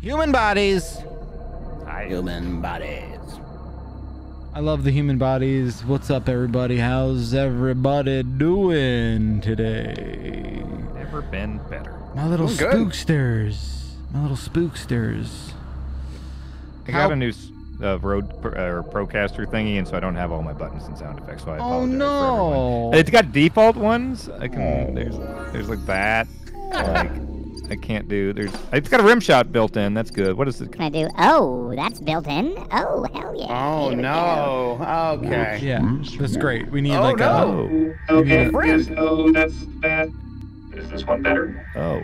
Human bodies. I, Human bodies. I love the human bodies. What's up, everybody? How's everybody doing today? never been better. My little Oh, good. spooksters. My little spooksters. I How- got a new s- uh, Rode pro, uh, Procaster thingy, and so I don't have all my buttons and sound effects. So I Oh apologize for everyone. no! It's got default ones. I can. There's there's like that. Like I can't do. There's. It's got a rim shot built in. That's good. What is it? Can I do? Oh, that's built in. Oh, hell yeah. Oh Here no. Okay. Yeah, that's great. We need Oh, like no. a. Okay, friend. is, oh, that's bad. Is this one better? Oh.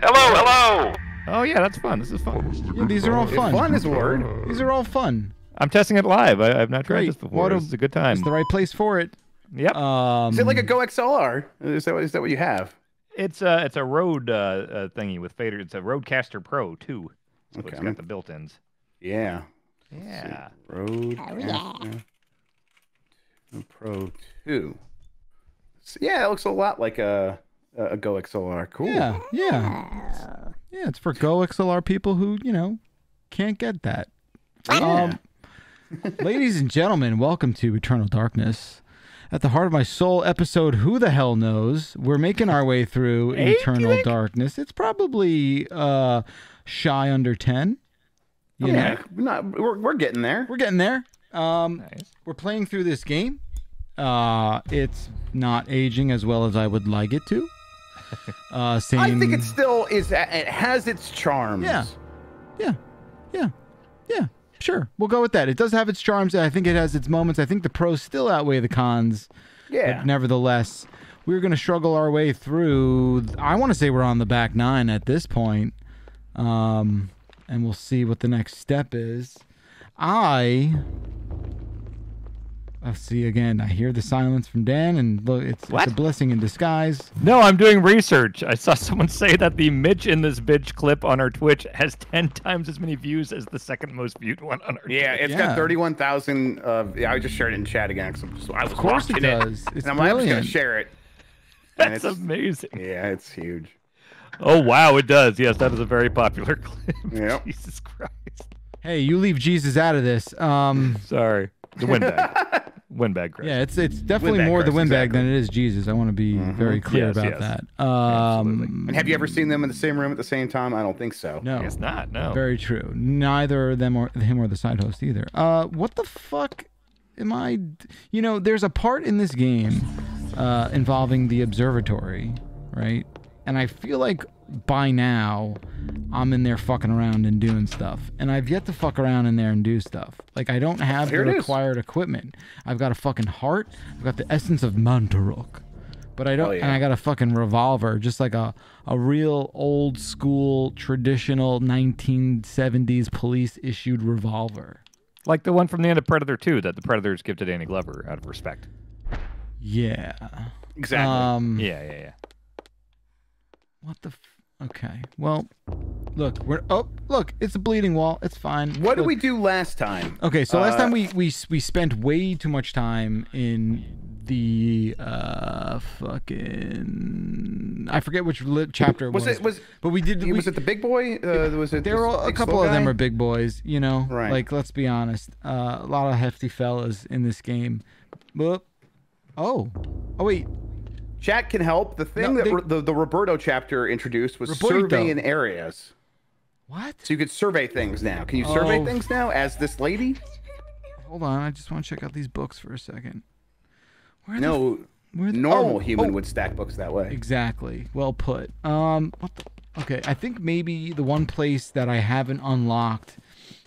Hello, hello! Oh yeah, that's fun. This is fun. Yeah, these are all If fun. Fun is a word. These are all fun. I'm testing it live. I, I've not tried Great. this before. What a- this is a good time. It's the right place for it. Yep. Um, Is it like a Go XLR? Is that what, is that what you have? It's a it's a Rode uh, uh, thingy with fader. It's a Rodecaster Pro too. So Okay. it's got the built-ins. Yeah. Yeah. Rode Oh, yeah. Pro 2. So, yeah, it looks a lot like a, a Go XLR. Cool. Yeah, yeah, yeah. It's for Go XLR people who you know can't get that. Yeah. Um, ladies and gentlemen, welcome to Eternal Darkness. At the heart of my soul episode, Who the Hell Knows? We're making our way through Eight, Eternal? Darkness. It's probably uh, shy under 10. You know, yeah, we're, not, we're, we're getting there. we're getting there. Um, Nice. we're playing through this game. Uh, it's not aging as well as I would like it to. Uh, same. I think it still is. It has its charms. Yeah. Yeah. Yeah. Yeah. Sure. We'll go with that. It does have its charms. I think it has its moments. I think the pros still outweigh the cons. Yeah. But nevertheless, we're going to struggle our way through. I want to say we're on the back nine at this point. Um, and we'll see what the next step is. I. I see again. I hear the silence from Dan, and look, it's, it's a blessing in disguise. No, I'm doing research. I saw someone say that the Mitch in this bitch clip on our Twitch has ten times as many views as the second most viewed one on our. Yeah, Twitch. it's Yeah. got 31,000. Uh, yeah, I just shared it in chat again. I'm just- I was Of course it watching does. It's and I'm, like, I'm just brilliant. going to share it. And that's it's, amazing. yeah, it's huge. Oh wow, it does. Yes, that is a very popular clip. Yep. Jesus Christ. Hey, you leave Jesus out of this. Um, Sorry. The windbag. windbag Chris. Yeah, it's it's definitely Windbag more the Chris, windbag exactly. than it is Jesus. I want to be very clear Yes, about yes. that. Absolutely. Um, And have you ever seen them in the same room at the same time? I don't think so. no, It's not. No. very true. Neither of them or him or the side host either. Uh, what the fuck am I? You know, there's a part in this game uh, involving the observatory, right? And I feel like by now I'm in there fucking around and doing stuff, and I've yet to fuck around in there and do stuff. Like I don't have Here the it is. required equipment. I've got a fucking heart. I've got the essence of Mantarok. But I don't, Hell yeah. and I got a fucking revolver, just like a, a real old school, traditional 1970s police issued revolver. Like the one from the end of Predator 2 that the Predators give to Danny Glover out of respect. Yeah. Exactly. Um. Yeah, yeah, yeah. What the? Okay. Well, look, we're oh look, it's a bleeding wall. It's fine. what did we do last time? Okay, so last Uh, time we we we spent way too much time in the uh fucking I forget which li- chapter it was. Was it was but we did. We, was it the big boy? Uh, was it there were a couple of them guy? are big boys, you know. Right. Like let's be honest, uh, a lot of hefty fellas in this game. But oh, oh wait, Chat can help. The thing No, that they- Ro- the, the Roberto chapter introduced was Roberto. surveying areas. what? So you could survey things now. Can you survey Oh. things now as this lady? Hold on, I just want to check out these books for a second. Where the No, Where the- normal oh, human oh. would stack books that way. Exactly. Well put. Um, what the? Okay, I think maybe the one place that I haven't unlocked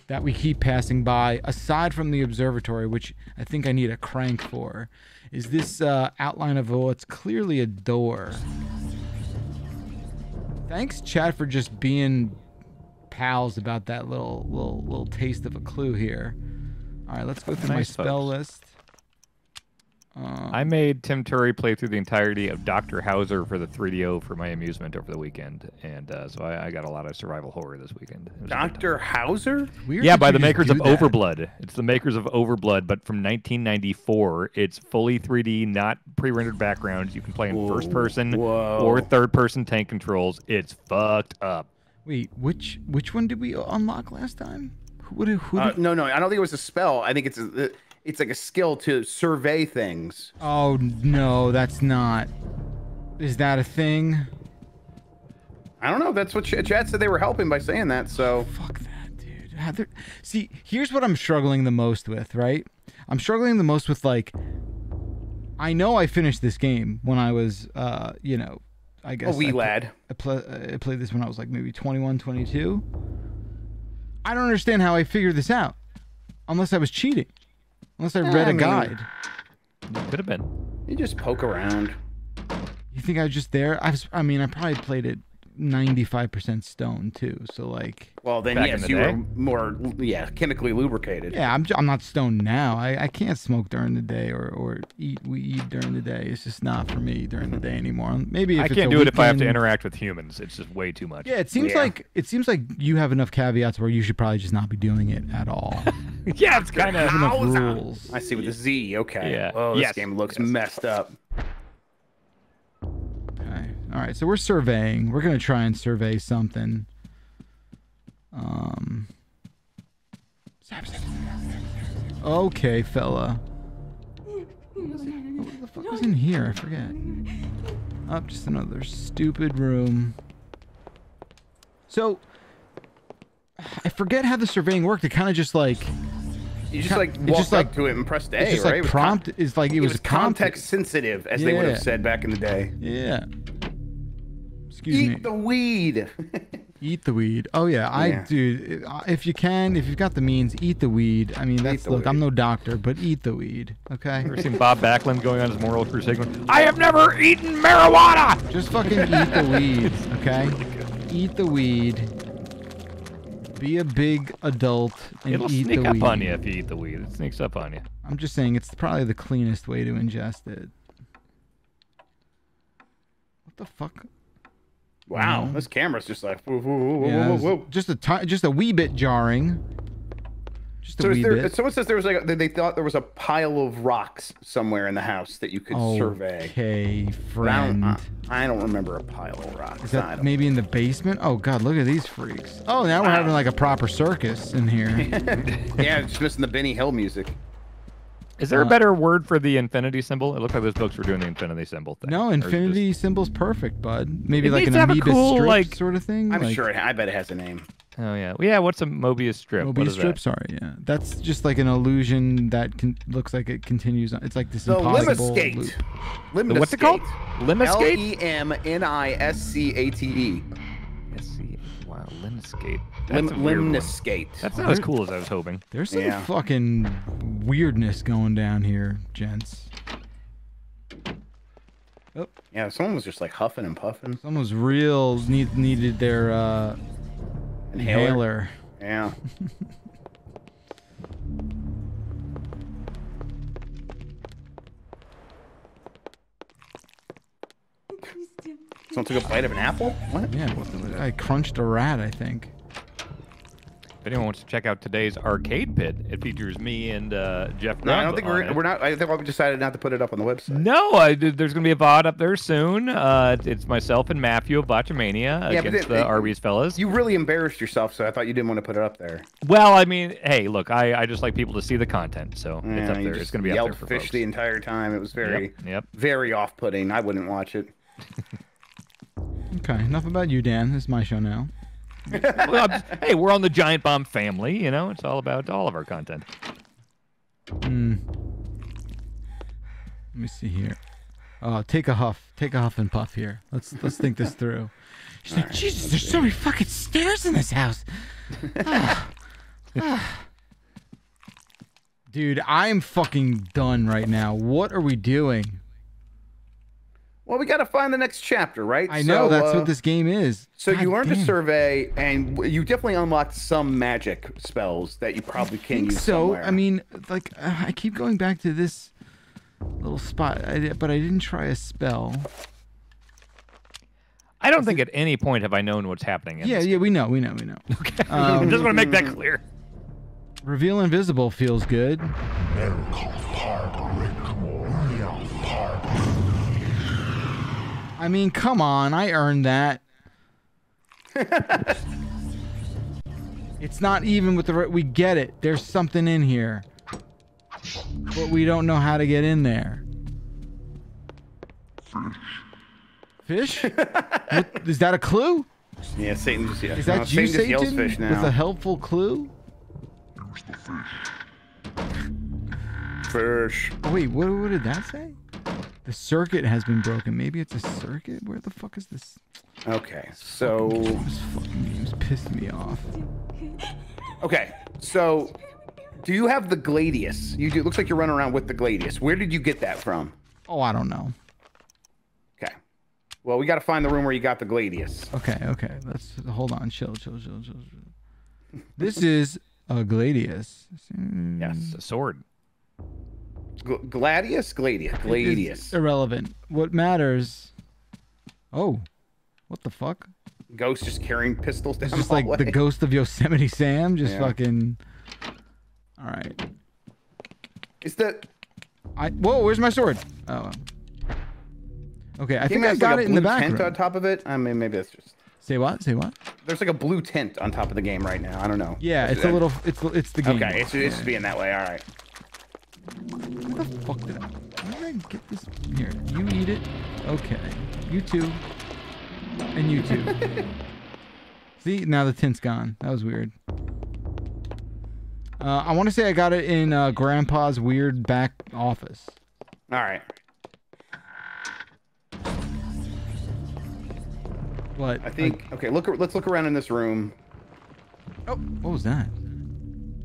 that we keep passing by, aside from the observatory, which I think I need a crank for, is this uh, outline of what's clearly a door. Thanks, Chad, for just being pals about that little little little taste of a clue here. All right, let's go through my spell folks. list. Um, I made Tim Turi play through the entirety of Dr. Hauzer for the 3DO for my amusement over the weekend, and uh, so I, I got a lot of survival horror this weekend. It was a good time. Dr. Hauzer? weird Yeah, by the makers of that. Overblood. It's the makers of Overblood, but from 1994. It's fully 3D, not pre-rendered backgrounds. You can play in first person Whoa. or third person tank controls. It's fucked up. Wait, which which one did we unlock last time? Who, what, who Uh, did, no, no, I don't think it was a spell. I think it's a, it's like a skill to survey things. Oh no, that's not. Is that a thing? I don't know. That's what Ch- Chad said they were helping by saying that. So Fuck that, dude. How there- See, here's what I'm struggling the most with, right? I'm struggling the most with like I know I finished this game when I was uh, you know, I guess a wee I, lad. I, pl- I played this when I was like maybe 21, 22. I don't understand how I figured this out. Unless I was cheating. Unless I read I a mean- guide. Could have been. You just poke around. You think I was just there? I was I mean, I probably played it 95% stone too. So like Well, then yes, the you day? were more yeah chemically lubricated. Yeah, I'm, j- I'm not stoned now. I, I can't smoke during the day or, or eat weed during the day. It's just not for me during the day anymore. Maybe if I can't a do it if I have to interact with humans. It's just way too much. Yeah, it seems Yeah. like it seems like you have enough caveats where you should probably just not be doing it at all. yeah, it's kind of. enough rules. I see with the Z. Okay. Yeah. Oh, this Yes. game looks Yes. messed up. Okay. All right. So we're surveying. We're gonna try and survey something. Um. Okay, fella. What the fuck was in here? I forget. Up, just another stupid room. So, I forget how the surveying worked. It kind of just like You just like it walked just, up like- to it and pressed A, it's just right? like It was con- prompt. It's like it, it was, was context. context sensitive, as they would have said back in the day. Yeah. Excuse Eat me. Eat the weed. Eat the weed. Oh yeah, I Yeah. dude. uh, If you can, if you've got the means, eat the weed. I mean, that's the look. I'm no doctor, but eat the weed. Okay. Ever seen Bob Backlund going on his moral crusade? Going, I have never eaten marijuana. Just fucking eat the weed. Okay. Eat the weed. Be a big adult and It'll eat sneak the up weed. on you if you eat the weed. It sneaks up on you. I'm just saying it's probably the cleanest way to ingest it. What the fuck? Wow, Mhm. this camera's just like whoa, whoa, whoa, whoa, Yeah, whoa, it's whoa. just a just a wee bit jarring. Just So is wee there, bit. someone says there was like a, they thought there was a pile of rocks somewhere in the house that you could survey. Okay, But I friend. don't, I don't remember a pile of rocks. Is that don't- maybe in the basement? Oh god, look at these freaks. Oh, now we're having like a proper circus in here. yeah, it's just missing the Benny Hill music. Is there a Uh, better word for the infinity symbol? It looked like those books were doing the infinity symbol thing. no, Or is it just- infinity symbol's perfect, bud. Maybe It like needs an to have a amoeba cool, strip like- sort of thing. I'm like sure it, I bet it has a name. Oh yeah, well, yeah. What's a Mobius strip? Mobius is strip. that? Sorry, yeah, that's just like an illusion that can, looks like it continues. on. It's like this The impossible Limascate. loop. Limniscate. what's it called? L Limascate? E M N I S C A T E. Let's see. Wow, Limscape. Lim- That's a weird. Limniscate. That's not as cool as I was hoping. There's some Yeah. fucking weirdness going down here, gents. Oh. Yeah, someone was just like huffing and puffing. Someone's real need, needed their uh, inhaler. Yeah. Someone took a bite of an apple? What? Yeah, I crunched a rat. I think. If anyone wants to check out today's arcade pit, it features me and uh, Jeff. No, I don't think we're it. we're not. I think we decided not to put it up on the website. No, I, did- there's going to be a VOD up there soon. Uh, it's myself and Matthew of Botchamania Yeah, against it- the it- Arby's fellas. You really embarrassed yourself, so I thought you didn't want to put it up there. Well, I mean, hey, look, I, I just like people to see the content, so it's up there. It's going to be up yelled there for fish folks. the entire time. It was very, Yep, yep. very off-putting. I wouldn't watch it. Okay, enough about you, Dan. This is my show now. Hey, we're on the Giant Bomb family. You know, it's all about all of our content. Hmm. Let me see here. Oh, take a huff. Take a huff and puff here. Let's let's think this through. She's like, Jesus, there's so many fucking stairs in this house. Dude, I'm fucking done right now. What are we doing? Well, we got to find the next chapter, right? I know So, that's uh, what this game is. So you God learned to survey, and you definitely unlocked some magic spells that you probably I can think use so. somewhere. I mean, like uh, I keep going back to this little spot, I, but I didn't try a spell. I don't think at any point have I known what's happening. In Yeah, this yeah, we know, we know, we know. Okay. Um, just want to make that clear. Reveal invisible feels good. I mean, come on, I earned that. It's not even with the. We get it. There's something in here, but we don't know how to get in there. Fish? What- is that a clue? Yeah, Satan just yeah. Is that no, you, Satan just Satan? fish With a helpful clue? Fish. Oh, wait, what, what did that say? The circuit has been broken. Maybe it's a circuit? Where the fuck is this? Okay, so This fucking game's pissed me off. okay, so do you have the Gladius? You do. It looks like you're running around with the Gladius. Where did you get that from? Oh, I don't know. Okay. Well, we got to find the room where you got the Gladius. Okay, okay. Let's hold on. Chill, chill, chill, chill. chill. This is a Gladius. Yes. A sword. Gl- Gladius, Gladius, Gladius. irrelevant. What matters? Oh, what the fuck? Ghost just carrying pistols down It's just the like the ghost of Yosemite Sam, just Yeah. fucking. All right. Is that I whoa, where's my sword? Oh. Okay, I think I got like it in the back. tent on top of it? I mean, maybe that's just. Say what? Say what? There's like a blue tent on top of the game right now. I don't know. Yeah, it's a little. It's it's the game. Okay, it's, it's just being that way. All right. Where the fuck did I? Where did I get this? Here, you eat it. Okay, you too. And you too. See, now the tint's gone. That was weird. Uh, I want to say I got it in uh, Grandpa's weird back office. All right. What? I think. Okay, look. Let's look around in this room. oh, what was that?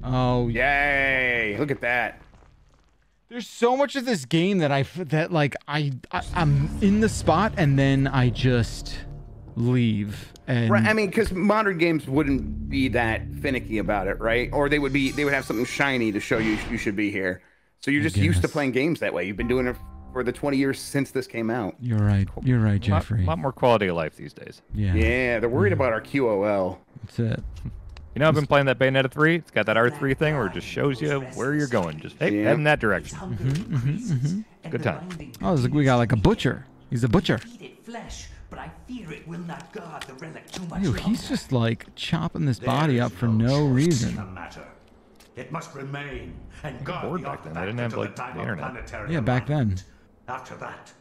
Oh, Yay! Look at that. There's so much of this game that I f- that like I, I I'm in the spot and then I just leave and Right. I mean, because modern games wouldn't be that finicky about it, right? Or they would be. They would have something shiny to show you you should be here. So you're just used to playing games that way. You've been doing it for the 20 years since this came out. you're right. You're right, Jeffrey. A lot, Jeffrey. lot more quality of life these days. Yeah, Yeah, they're worried about our QOL. that's it. You know, I've been playing that Bayonetta 3. It's got that R3 thing where it just shows you where you're going. Just hey, Yeah. head in that direction. Mm-hmm, Good time. Oh, it's like we got like a butcher. He's a butcher. Eat it flesh, but I fear it will not guard the relic too much Ew, he's just like chopping this body up for no no choice in reason. the matter. It must remain and guard the back then. I didn't have, like, the time the internet. Yeah, back then. After that,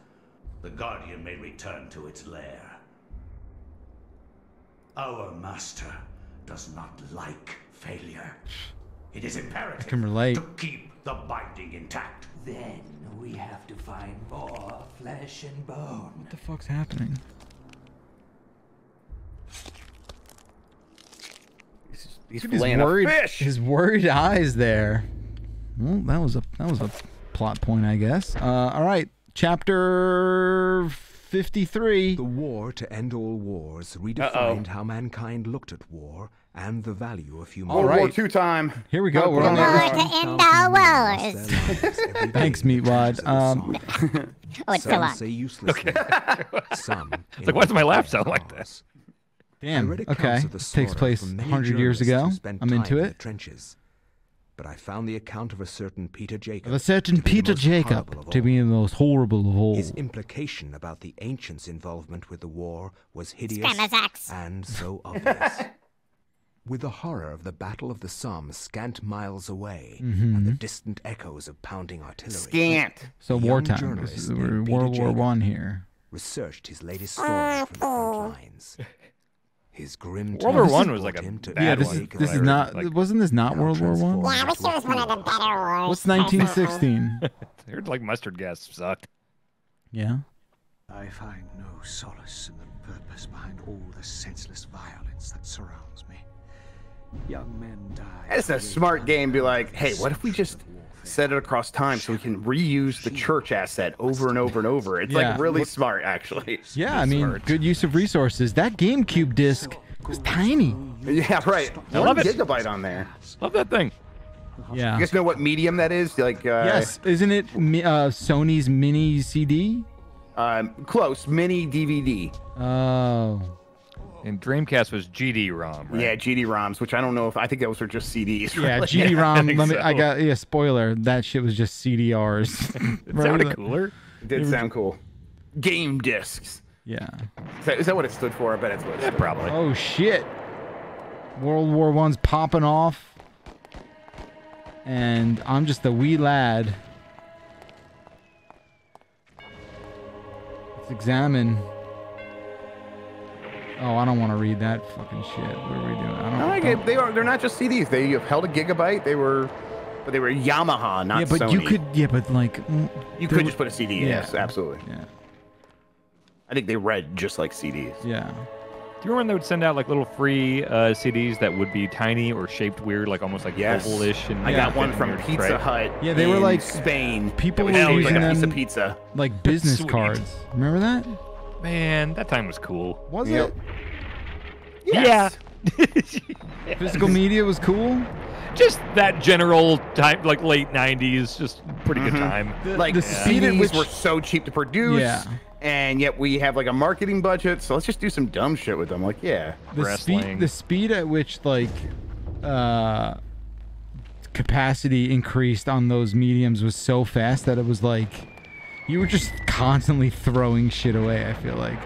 the guardian may return to its lair. Our master does not like failure. It is imperative can relate. to keep the binding intact. Then we have to find more flesh and bone. What the fuck's happening? He's, he's his worried, fish. his worried eyes there. Well, that was a that was a plot point, I guess. Uh, all right, chapter fifty-three. The war to end all wars redefined how mankind looked at war and the value of human World War right. II time. Here we go. We're Put on on the our- War to end all wars. Thanks, Meatwad. Um, Oh, it's still Some on. say uselessly. Some. It's like, why does my laugh sound like this? Damn. read Okay. accounts of Takes place from 100 years ago. I'm into time in it. trenches. But I found the account of a certain Peter Jacob. Of a certain to be the Peter most horrible Jacob of to all. be the most horrible of all. His implication about the ancients' involvement with the war was hideous and so obvious. With the horror of the Battle of the Somme scant miles away mm-hmm. and the distant echoes of pounding artillery, Scant. So a young wartime. This is, named we're Peter World War Jacob One here. researched his latest story from the front oh. lines. His grim World War One was like a him to bad Yeah, one. this is this is not. like- wasn't this not World War One? transformed Yeah, this into was one of the hero. better wars. What's 1916? Heard like mustard gas sucked. yeah. I find no solace in the purpose behind all the senseless violence that surrounds me. Young men die. It's a smart game. Be like, hey, what if we just set it across time so we can reuse the church asset over and over and over? It's Yeah. like really smart, actually. Yeah, I mean, Smart. good use of resources. That GameCube disc was tiny. Yeah, right. I One love it. gigabyte on there. Love that thing. Yeah. You guys know what medium that is? Like, uh, Yes, isn't it uh, Sony's mini CD? um, close mini DVD. Oh, And Dreamcast was GD-ROM, right? Yeah, GD-ROMs, which I don't know if I think those were just CDs. yeah, really. GD-ROM. I think let me. I got yeah. Spoiler. That shit was just CDRs. It Remember sounded cooler. It did sound cool. Game discs. Yeah. Is that, is that what it stood for? I bet it's what it Yeah, stood for. probably. Oh shit. World War One's popping off. And I'm just a wee lad. Let's examine. Oh, I don't want to read that fucking shit. What are we doing? I don't No, I get, they are. They're not just CDs. They have held a gigabyte. They were, but they were Yamaha, not Yeah, but Sony. you could yeah, but like mm, You there could just put a CD. in, Yeah. Yes, absolutely. Yeah. I think they read just like CDs. Yeah. Do you remember when they would send out like little free uh, CDs that would be tiny or shaped weird, like almost like Yes. ovalish? And I got one from your Pizza tray? Hut. Yeah, they were like- Spain. people that was were shaped using like a piece of pizza. Like business Sweet. cards. Remember that? Man, that time was cool. Was Yep. it? Yes. Physical media was cool. Just that general time, like late '90s, just pretty good Mhm. time. The, Like the the speed at CDs which were so cheap to produce. Yeah. And yet we have like a marketing budget, so let's just do some dumb shit with them. Like, yeah. the speed wrestling. the speed at which like uh capacity increased on those mediums was so fast that it was like you were just constantly throwing shit away i feel like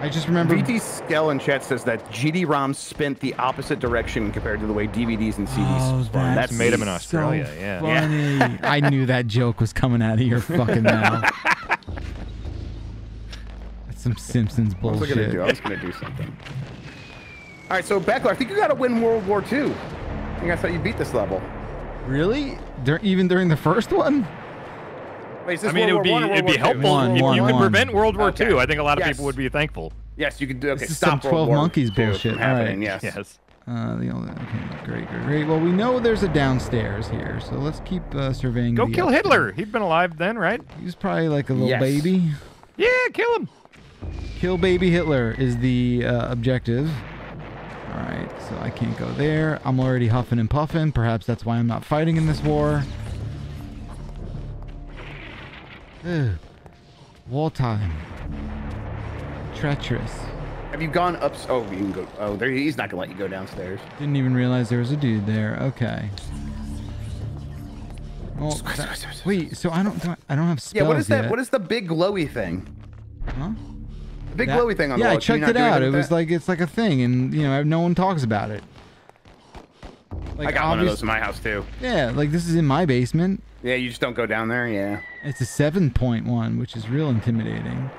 i just remember VT Skell in chat says that GD-ROM spent the opposite direction compared to the way DVDs and CDs Oh, spun. that's made 'em in so Australia, yeah. funny. I knew that joke was coming out of your fucking mouth. That's some Simpsons bullshit. What was I gonna bullshit. do? I was gonna do something. All right, so Bakalar, I think you got to win World War II. I think that's how you beat this level. Really? Dur- even during the first one? Wait, I mean, it would be War I or it'd be World War II? helpful One, if one, you could prevent World War Okay. II. I think a lot of Yes. people would be thankful. Yes, you could. Okay, This is stop some 12 War Monkeys II bullshit. All happening. right. Yes. Yes. Uh, the only, okay, great, great, great. Well, we know there's a downstairs here, so let's keep uh, surveying. Go the kill upstairs. Hitler. He'd been alive then, right? He was probably like a little Yes. baby. Yeah, kill him. Kill baby Hitler is the uh, objective. All right, so I can't go there. I'm already huffing and puffing. Perhaps that's why I'm not fighting in this war. Ugh. Wartime. Treacherous. Have you gone up? Oh, you can go. Oh, there. He's not gonna let you go downstairs. Didn't even realize there was a dude there. Okay. Well, that- wait. So I don't. do I- I don't have spells Yeah. What is that? yet. What is the big glowy thing? Huh? The big That- glowy thing on yeah, the I wall. Can you checked it out. It was that? like it's like a thing, and you know, no one talks about it. Like, I got one of those in my house too. Yeah, like this is in my basement. Yeah, you just don't go down there. Yeah. It's a seven point one, which is real intimidating.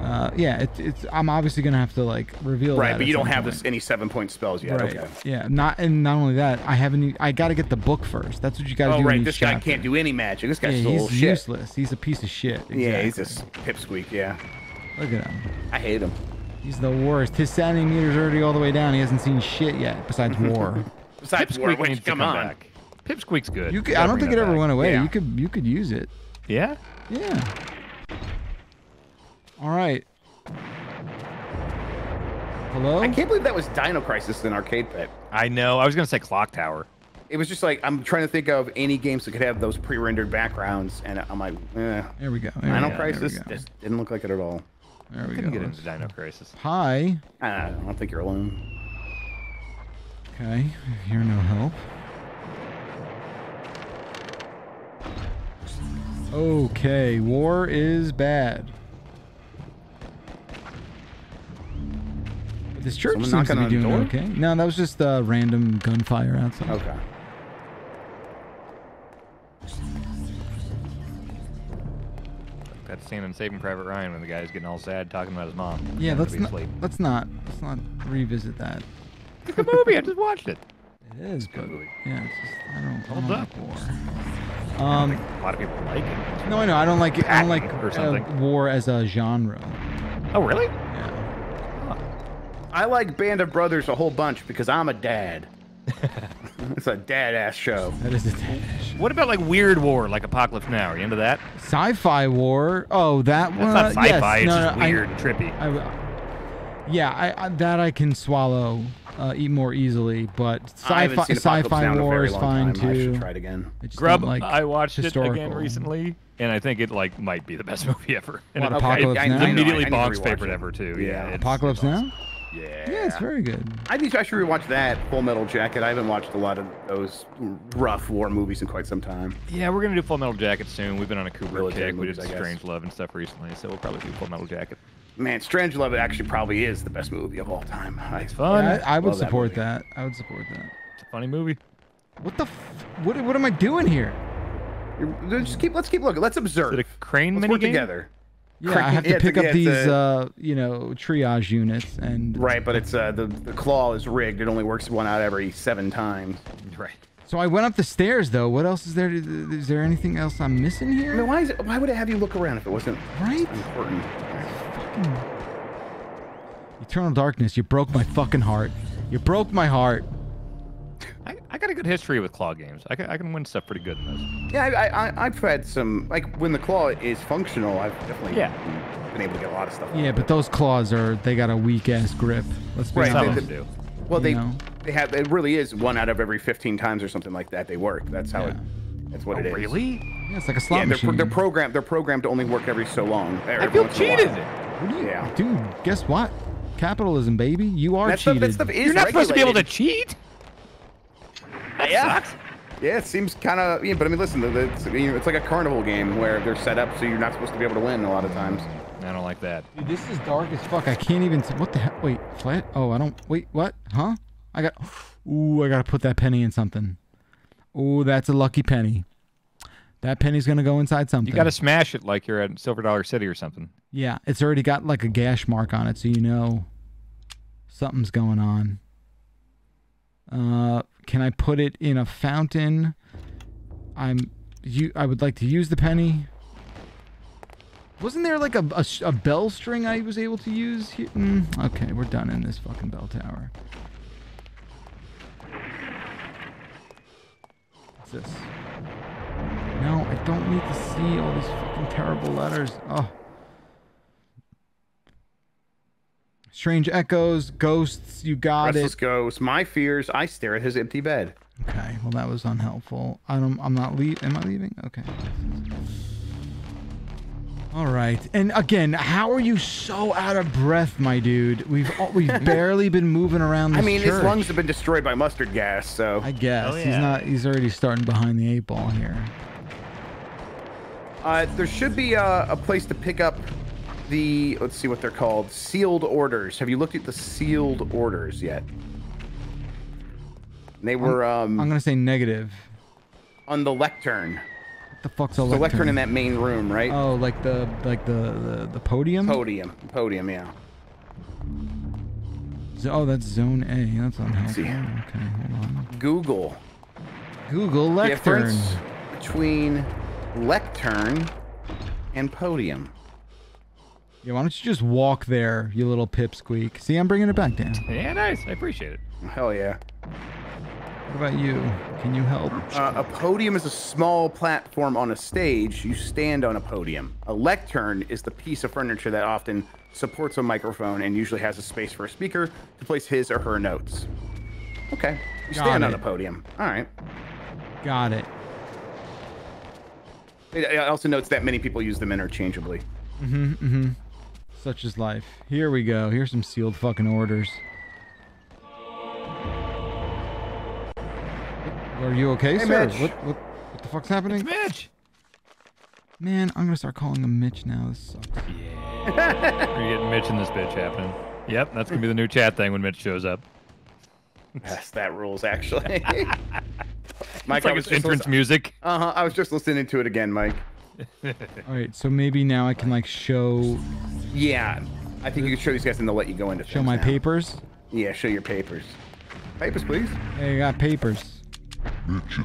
Uh, yeah, it, it's. I'm obviously gonna have to like reveal. Right, that but you don't have point. this any seven point spells yet. Right. Okay. Yeah. Not and not only that, I haven't. I got to get the book first. That's what you got to Oh, do. in right. each This guy chapter. can't do any magic. This guy's Yeah, he's a shit. useless. He's a piece of shit. Yeah, he's Exactly. just pipsqueak. Yeah. Look at him. I hate him. He's the worst. His sanity meter's already all the way down. He hasn't seen shit yet, besides war. Besides, war, Pipsqueak which, needs come come on. back. Pipsqueak's good. You could, I don't think it that ever back. went away. Yeah. You could you could use it. Yeah. Yeah. All right. Hello. I can't believe that was Dino Crisis in Arcade Pit. I know. I was gonna say Clock Tower. It was just like I'm trying to think of any games that could have those pre-rendered backgrounds, and I'm like, eh. There we go. There Dino we go. Crisis go. just didn't look like it at all. There we Couldn't go. get into Dino Crisis. Hi. I don't think you're alone. Okay. Here, no help. Okay. War is bad. But this church Someone seems to be on doing door? okay. No, that was just uh, random gunfire outside. Okay. That scene in Saving Private Ryan when the guy's getting all sad talking about his mom. Yeah, let's not, asleep. let's not let's not revisit that. It's a movie. I just watched it. It is, but yeah, it's just I don't, I Holds up. like war. I Um, a lot of people like it. no, I know I don't like it. I don't like Patton or uh, war as a genre. Oh, really? Yeah. I like Band of Brothers a whole bunch because I'm a dad. it's a dad ass show. That is a dash. What about like Weird War, like Apocalypse Now? Are you into that? Sci-fi war. Oh, that That's one. not sci-fi. Yes. it's no, just no, I- weird and trippy. I, yeah, I, I that I can swallow, uh, eat more easily. But sci-fi, seen Apocalypse Now sci-fi war is fine time. I too. try it again. I just Grub, don't like I watched it again recently, and I think it like might be the best movie ever. And What, it, Apocalypse it, Now? It's I know, immediately I need to Bog's rewatch favorite it. ever too. Yeah. Yeah, Apocalypse it's awesome. Now. Yeah. Yeah, it's very good. I need to actually rewatch that Full Metal Jacket. I haven't watched a lot of those rough war movies in quite some time. Yeah, we're gonna do Full Metal Jacket soon. We've been on a Kubrick Military kick. We did I. Strangelove and stuff recently, so we'll probably do Full Metal Jacket. Man, Strangelove actually probably is the best movie of all time. I, It's fun. Yeah, I, I would love that support that, I would support that. It's a funny movie. What the? F- what? What am I doing here? You're- just keep. Let's keep looking. Let's observe. Is it a crane Let's mini work together. Yeah, Crane- I have to yeah, it's a- pick up yeah, these, a- uh, you know, triage units, and Right, but it's uh, the the claw is rigged. It only works one out every seven times. Right. so I went up the stairs though. What else is there? Is there anything else I'm missing I mean, here? why is it? Why would it have you look around if it wasn't Right? important? Hmm. Eternal darkness. You broke my fucking heart. You broke my heart. I, I got a good history with claw games. I can, I can win stuff pretty good in those. Yeah, I, I, I've had some like when the claw is functional. I've definitely Yeah. been able to get a lot of stuff. Yeah, but those claws are they got a weak ass grip. Let's be Right, honest. of them do. Well, they, know? they have it really is one out of every 15 times or something like that. They work. That's how Yeah. it. That's what Oh, it is. really? Yeah, it's like a slot Yeah, they're, they're programmed. They're programmed to only work every so long. I feel once in a cheated. While. What do you, Yeah. dude? Guess what? Capitalism, baby. You are That stuff, cheated. that stuff is You're not supposed to be able to cheat. That Yeah. sucks. Yeah, it seems kind of. Yeah, but I mean, listen, the- the- it's, you know, it's like a carnival game where they're set up so you're not supposed to be able to win a lot of times. I don't like that. Dude, this is dark as fuck. I can't even. See, what the hell? Wait, flat? Oh, I don't. Wait, what? Huh? I got. Ooh, I gotta put that penny in something. Ooh, that's a lucky penny. That penny's gonna go inside something. You got to smash it like you're at Silver Dollar City or something. Yeah, it's already got like a gash mark on it, so you know something's going on. Uh, can I put it in a fountain? I'm you. I would like to use the penny. Wasn't there like a, a, a bell string I was able to use? Here? Mm, okay, we're done in this fucking bell tower. What's this? No, I don't need to see all these fucking terrible letters. Oh. Strange echoes, ghosts, you got Restless it. Ghost. My fears. I stare at his empty bed. Okay, well that was unhelpful. I don't I'm not leave am I leaving? Okay. All right. And again, how are you so out of breath, my dude? We've all- we've barely been moving around this I mean, his lungs have been destroyed by mustard gas. So I guess Oh, he's not he's already starting behind the eight ball here. Uh, there should be a, a place to pick up the. Let's see what they're called. Sealed orders. Have you looked at the sealed orders yet? They were um, I'm going to say negative. on the lectern. What the fuck's a lectern? The lectern? lectern in that main room, right? Oh, like the like the the, the podium? Podium. Podium. Yeah. Z- Oh, that's zone A. That's unhelpful. see. Okay, hold on. Google. Google lectern. Difference between lectern and podium. Yeah, why don't you just walk there, you little pipsqueak? See, I'm bringing it back down. Yeah, nice. I appreciate it. Hell yeah. What about you? Can you help? Uh, a podium is a small platform on a stage. You stand on a podium. A lectern is the piece of furniture that often supports a microphone and usually has a space for a speaker to place his or her notes. Okay. You Got stand on a podium. All right. Got it. It it also notes that many people use them interchangeably. Mm-hmm, mm-hmm. Such is life. Here we go. Here's some sealed fucking orders. Are you okay, Hey, sir? Mitch. What, what, what the fuck's happening? Mitch. Man, I'm gonna start calling him Mitch now. This sucks. Are you getting Mitch in this bitch happening? Yep, that's gonna be the new chat thing when Mitch shows up. Yes, that rules actually. Mike, It's like his entrance music. Uh huh. I was just listening to it again, Mike. All right, so maybe now I can like show Yeah, I think you can show these guys and they'll let you go into show my now. papers. Yeah, show your papers. Papers, please. Hey, I got papers. Mitch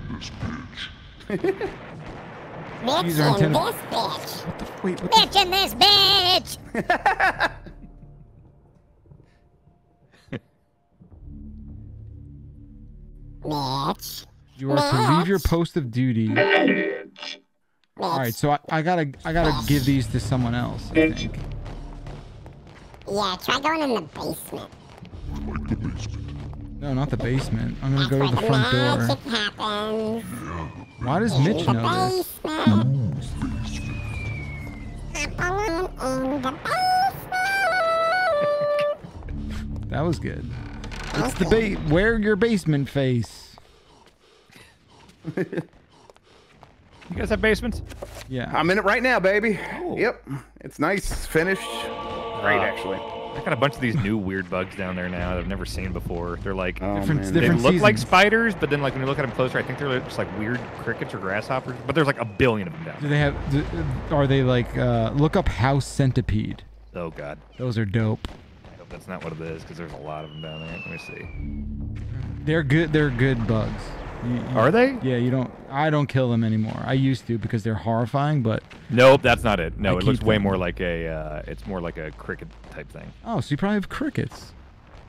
These in are this bitch. What the wait? What the, Bitch in this bitch. Mitch. You are to leave your post of duty. All right, so I, I gotta I gotta give these to someone else. I think. Yeah, try going in the basement. No, not the basement. I'm gonna That's go to the the front door. happens. Why does In Mitch know this? basement. I'm the basement. That was good. It's the bait. Wear your basement face. You guys have basements? Yeah. I'm in it right now, baby. Yep. It's nice. Finished. Great, Uh, actually. I got a bunch of these new weird bugs down there now that I've never seen before. They're like Oh, Different- man. they different look like spiders, but then like when you look at them closer, I think they're just like weird crickets or grasshoppers. But there's like a billion of them down. Do they have? Do, are they like? Uh, look up house centipede. Oh god, Those are dope. I hope that's not what it is because there's a lot of them down there. Let me see. They're good. They're good bugs. You- you- Are they? Yeah. You don't. I don't kill them anymore. I used to because they're horrifying. But Nope, that's not it. No, I it looks keep way them. more like a. Uh, it's more like a cricket type thing. oh, so you probably have crickets.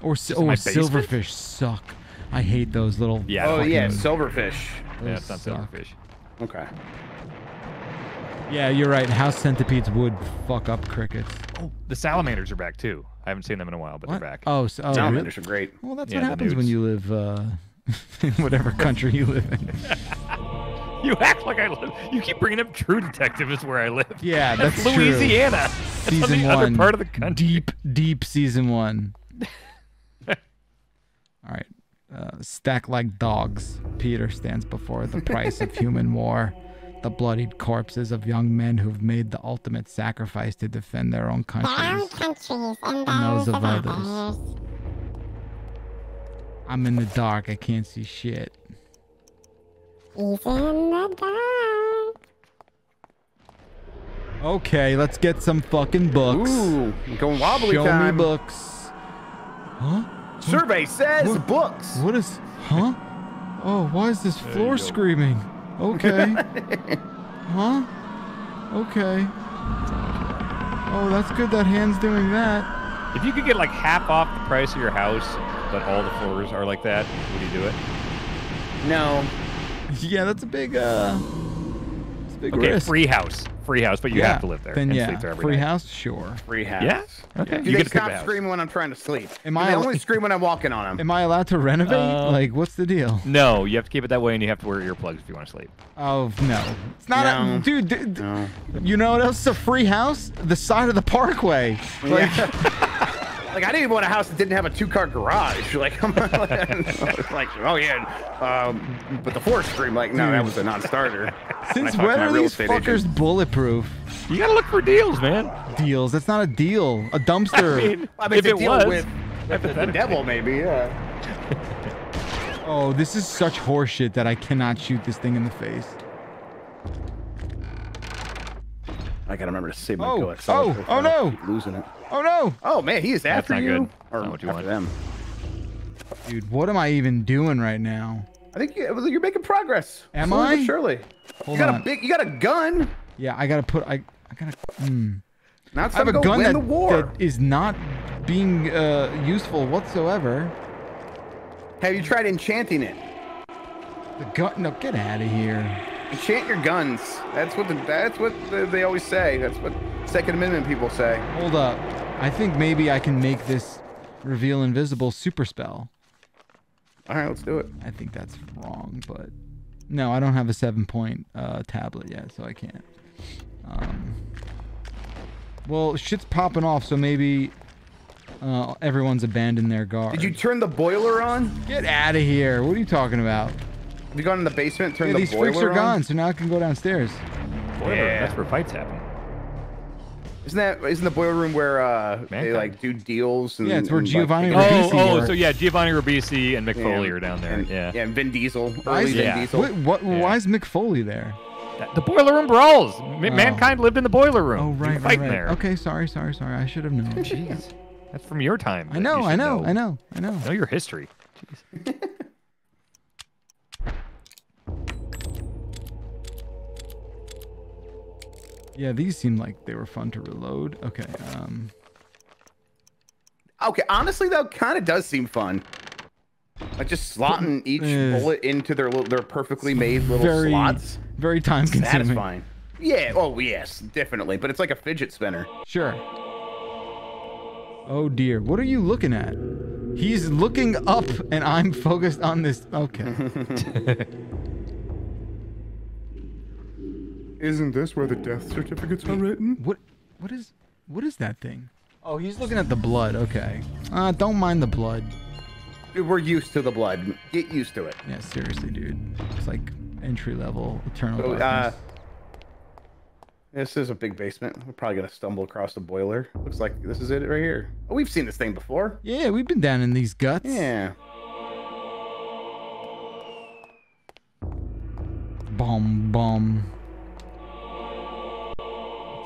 Or si- oh, silverfish suck. I hate those little. Yeah. Oh, yeah. fucking- Silverfish. Yeah, those it's not suck. silverfish. Okay. Yeah, you're right. House centipedes would fuck up crickets. Oh, the salamanders are back too. I haven't seen them in a while, but What? they're back. Oh, so, oh really? Salamanders are great. Well, that's Yeah, what happens when you live uh, in whatever country you live in. You act like I live. You keep bringing up True Detective is where I live. Yeah, that's, true. Louisiana. That's on Season the one, other part of the country. deep, deep season one. All right, uh, stack like dogs. Peter stands before the price of human war. The bloodied corpses of young men who've made the ultimate sacrifice to defend their own Their own countries. countries and And those those of of others. others. I'm in the dark. I can't see shit. He's in the dark. Okay, let's get some fucking books. Ooh, going wobbly Show time. me books. Huh? Survey says What? books. What is? Huh? Oh, why is this you floor screaming? Okay. huh? Okay. Oh, that's good that hand's doing that. If you could get like half off the price of your house, but all the floors are like that, would you do it? No. Yeah, that's a big uh it's a big Okay, risk. free house, free house, but you yeah, have to live there Then and yeah, sleep there every free night. house, sure. Free house. Yeah? Okay. Do You they get to pick stop the house. screaming when I'm trying to sleep? Am Do I They al- only scream when I'm walking on them. Am I allowed to renovate? Uh, like, what's the deal? No, you have to keep it that way, and you have to wear earplugs if you want to sleep. Oh no, it's not No. a dude. d- d- No. You know what else is a free house? The side of the parkway. Like, Like I didn't even want a house that didn't have a two-car garage. Like I'm like, oh yeah, um, but the four scream like, no, that was a non-starter. since when are these fuckers agent. bulletproof? You gotta look for deals, man. Deals. That's not a deal. A dumpster. I mean, I mean, if to it deal was, with, with the, the devil, maybe. Yeah. Oh, this is such horseshit that I cannot shoot this thing in the face. I gotta remember to save my Oh, guts. oh, oh, no. Losing it. Oh no, Oh man, he is That's after not you. good. Or Not what you after want. them. dude, what am I even doing right now? I think you, you're making progress. Am Slowly I? but Surely. Hold you got on. a big. You got a gun. Yeah, I gotta put. I, I gotta. Hmm. Now it's I have time a to go gun win that, the war. that is not being uh, useful whatsoever. Have you tried enchanting it? The gun. No, get out of here. Enchant your guns. That's what the, that's what the, they always say. That's what Second Amendment people say. Hold up. I think maybe I can make this reveal invisible super spell. All right, let's do it. I think that's wrong, but no, I don't have a seven point uh, tablet yet, so I can't. Um, well, shit's popping off, so maybe uh, everyone's abandoned their guard. Did you turn the boiler on? get out of here? What are you talking about? Have you gone in the basement? Turn Yeah, the these freaks are on? gone, so now I can go downstairs. Boiler, Yeah. That's where fights happen. Isn't that isn't the boiler room where uh, they like do deals? And, Yeah, it's where and, Giovanni like, Ribisi Oh, oh, works. so yeah, Giovanni Ribisi and Mick Foley yeah, are down there. and- yeah. Yeah, and Vin Diesel. Why Early is, Vin Yeah. Diesel. what, what, Yeah. why is Mick Foley there? The boiler room brawls. Ma- Mankind lived in the boiler room. Oh, right, right, right. there. Okay, sorry, sorry, sorry. I should have known. Jeez. That's from your time. I know, you I should know, I know, I know. Know your history. Jeez. Yeah, these seem like they were fun to reload. Okay, um, Okay, honestly though, kind of does seem fun. Like just slotting each Eh. bullet into their little, their perfectly made little very, slots. very time consuming. Satisfying. Yeah. Oh yes, definitely. But it's like a fidget spinner. Sure. Oh dear, what are you looking at? He's looking up, and I'm focused on this. Okay. Isn't this where the death certificates are written? what? What is? What is that thing? Oh, he's looking at the blood. Okay. Uh, don't mind the blood. We're used to the blood. Get used to it. Yeah, seriously, dude. It's like entry level eternal So, uh, this is a big basement. We're probably gonna stumble across the boiler. Looks like this is it right here. Oh, we've seen this thing before. yeah, we've been down in these guts. Yeah. Bum bum.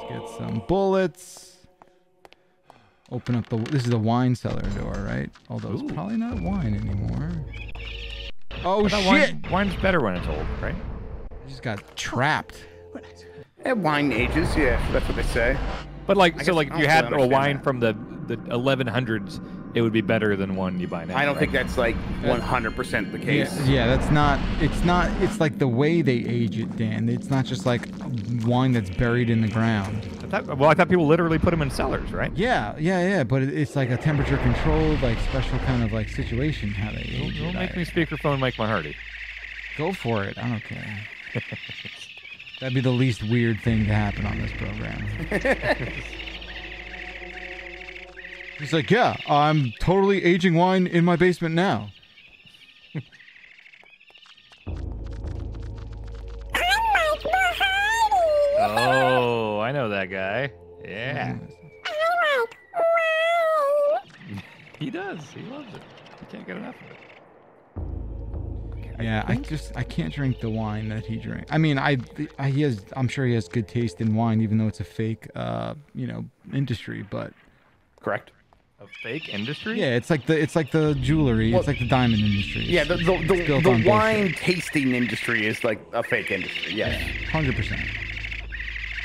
Let's get some bullets. Open up the. This is the wine cellar door, right? Although it's probably not wine anymore. Oh shit! Wine, wine's better when it's old, right? I just got trapped. And wine ages, yeah, that's what they say. But like, I so like, if you had a wine understand from the the 1100s, it would be better than one you buy now. I don't right? think that's like 100% the case. Yeah, yeah, that's not. It's not. It's like the way they age it, Dan. It's not just like wine that's buried in the ground. I thought, well, I thought people literally put them in cellars, right? Yeah, yeah, yeah. But it- it's like a temperature controlled, like special kind of like situation how they Don't, age don't make I- me speakerphone Mike Mahardy. Go for it. I don't care. That'd be the least weird thing to happen on this program. He's like, yeah, I'm totally aging wine in my basement now. Oh, I know that guy. Yeah. he does. He loves it. He can't get enough of it. Yeah, I just I can't drink the wine that he drank. I mean, I, I he has I'm sure he has good taste in wine, even though it's a fake, uh, you know, industry. But Correct. A fake industry? yeah, it's like the it's like the jewelry, Well- it's like the diamond industry. Yeah, the the, It's the, the on wine tasting industry is like a fake industry. Yes. hundred percent.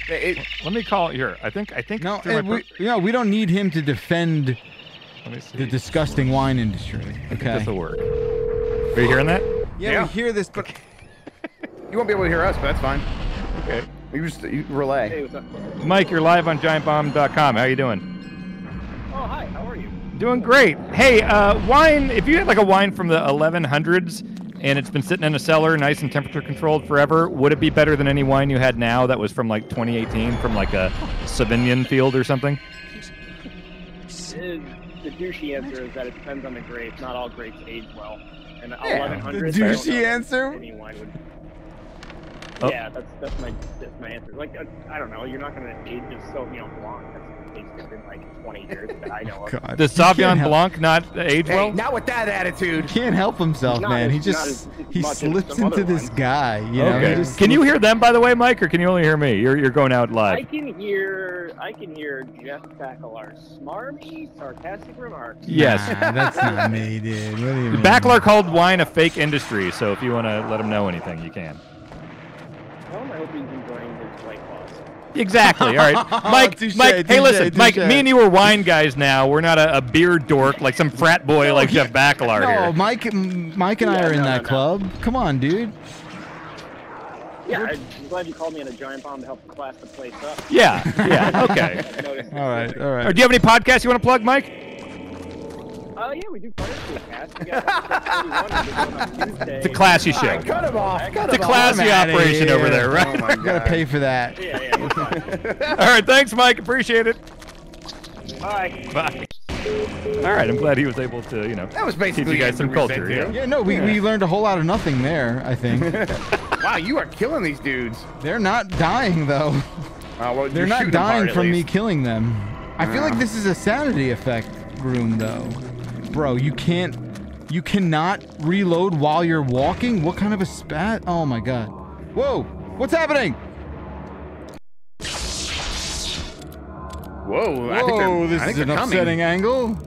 It, Let me call it here. I think. I think. No, through we, per- you know, we don't need him to defend Let me see. the disgusting wine industry. Okay. this will work. Are you hearing that? Yeah, Yeah. we hear this, but you won't be able to hear us, but that's fine. Okay. You just you relay. Mike, you're live on GiantBomb.com. How you doing? Oh, hi. How are you? Doing great. Hey, uh, wine. If you had like a wine from the 1100s and it's been sitting in a cellar, nice and temperature controlled forever, would it be better than any wine you had now that was from like 2018, from like a Sauvignon field or something? Uh, The douchey answer is that it depends on the grape. Not all grapes age well. And Yeah, 1100. the I douchey answer? Any wine would. Oh. Yeah, that's that's my that's my answer. Like uh, I don't know, you're not gonna age a Sauvignon Blanc that's tasted in like 20 years that I know of. God, Does he can't Sauvignon help- Blanc not age Hey, well? not with that attitude. can't help himself, Not man. as- He not just as he much as slips some into other this wines. guy. You know, okay. he just Can you hear them, by the way, Mike, or can you only hear me? You're, you're going out live. I live. can hear I can hear Jeff Bakalar's smarmy, sarcastic remarks. Yes. Nah, that's not me, dude. What do you mean? Bakalar called wine a fake industry, so if you want to let him know anything, you can. Well, I hope he's enjoying his white claws. Exactly. All right, oh, Mike. Touche, Mike. Hey, touche, listen, Mike. touche. Me and you are wine guys now. We're not a, a beer dork like some frat boy like Jeff Bakalar No, here. Mike, Mike and I Yeah, are in no, that no, no. club. Come on, dude. Yeah, I'm glad you called me in a giant bomb to help class the place up. Yeah. Yeah. Okay. all right. All right. Or do you have any podcasts you want to plug, Mike? Oh yeah, we do quite a few casts. We got episode 31 we're doing on Tuesday. It's a classy show. Alright, cut him off. Cut It's a him off. classy I'm operation over there, right? Oh my I gotta pay for that. Yeah, yeah. All right. Thanks, Mike. Appreciate it. Bye. Bye. All right. I'm glad he was able to, you know, That was teach basically you guys it some culture. Yeah. Yeah, no, we, we learned a whole lot of nothing there. I think Wow, you are killing these dudes. they're not dying though. Uh, well, They're not shooting them hard, dying at from me killing them. I feel like this is a sanity effect room though. Bro, you can't you cannot reload while you're walking? What kind of a spat? Oh my god. Whoa! What's happening? Whoa, I think they're, Whoa, this I think is an coming. upsetting angle.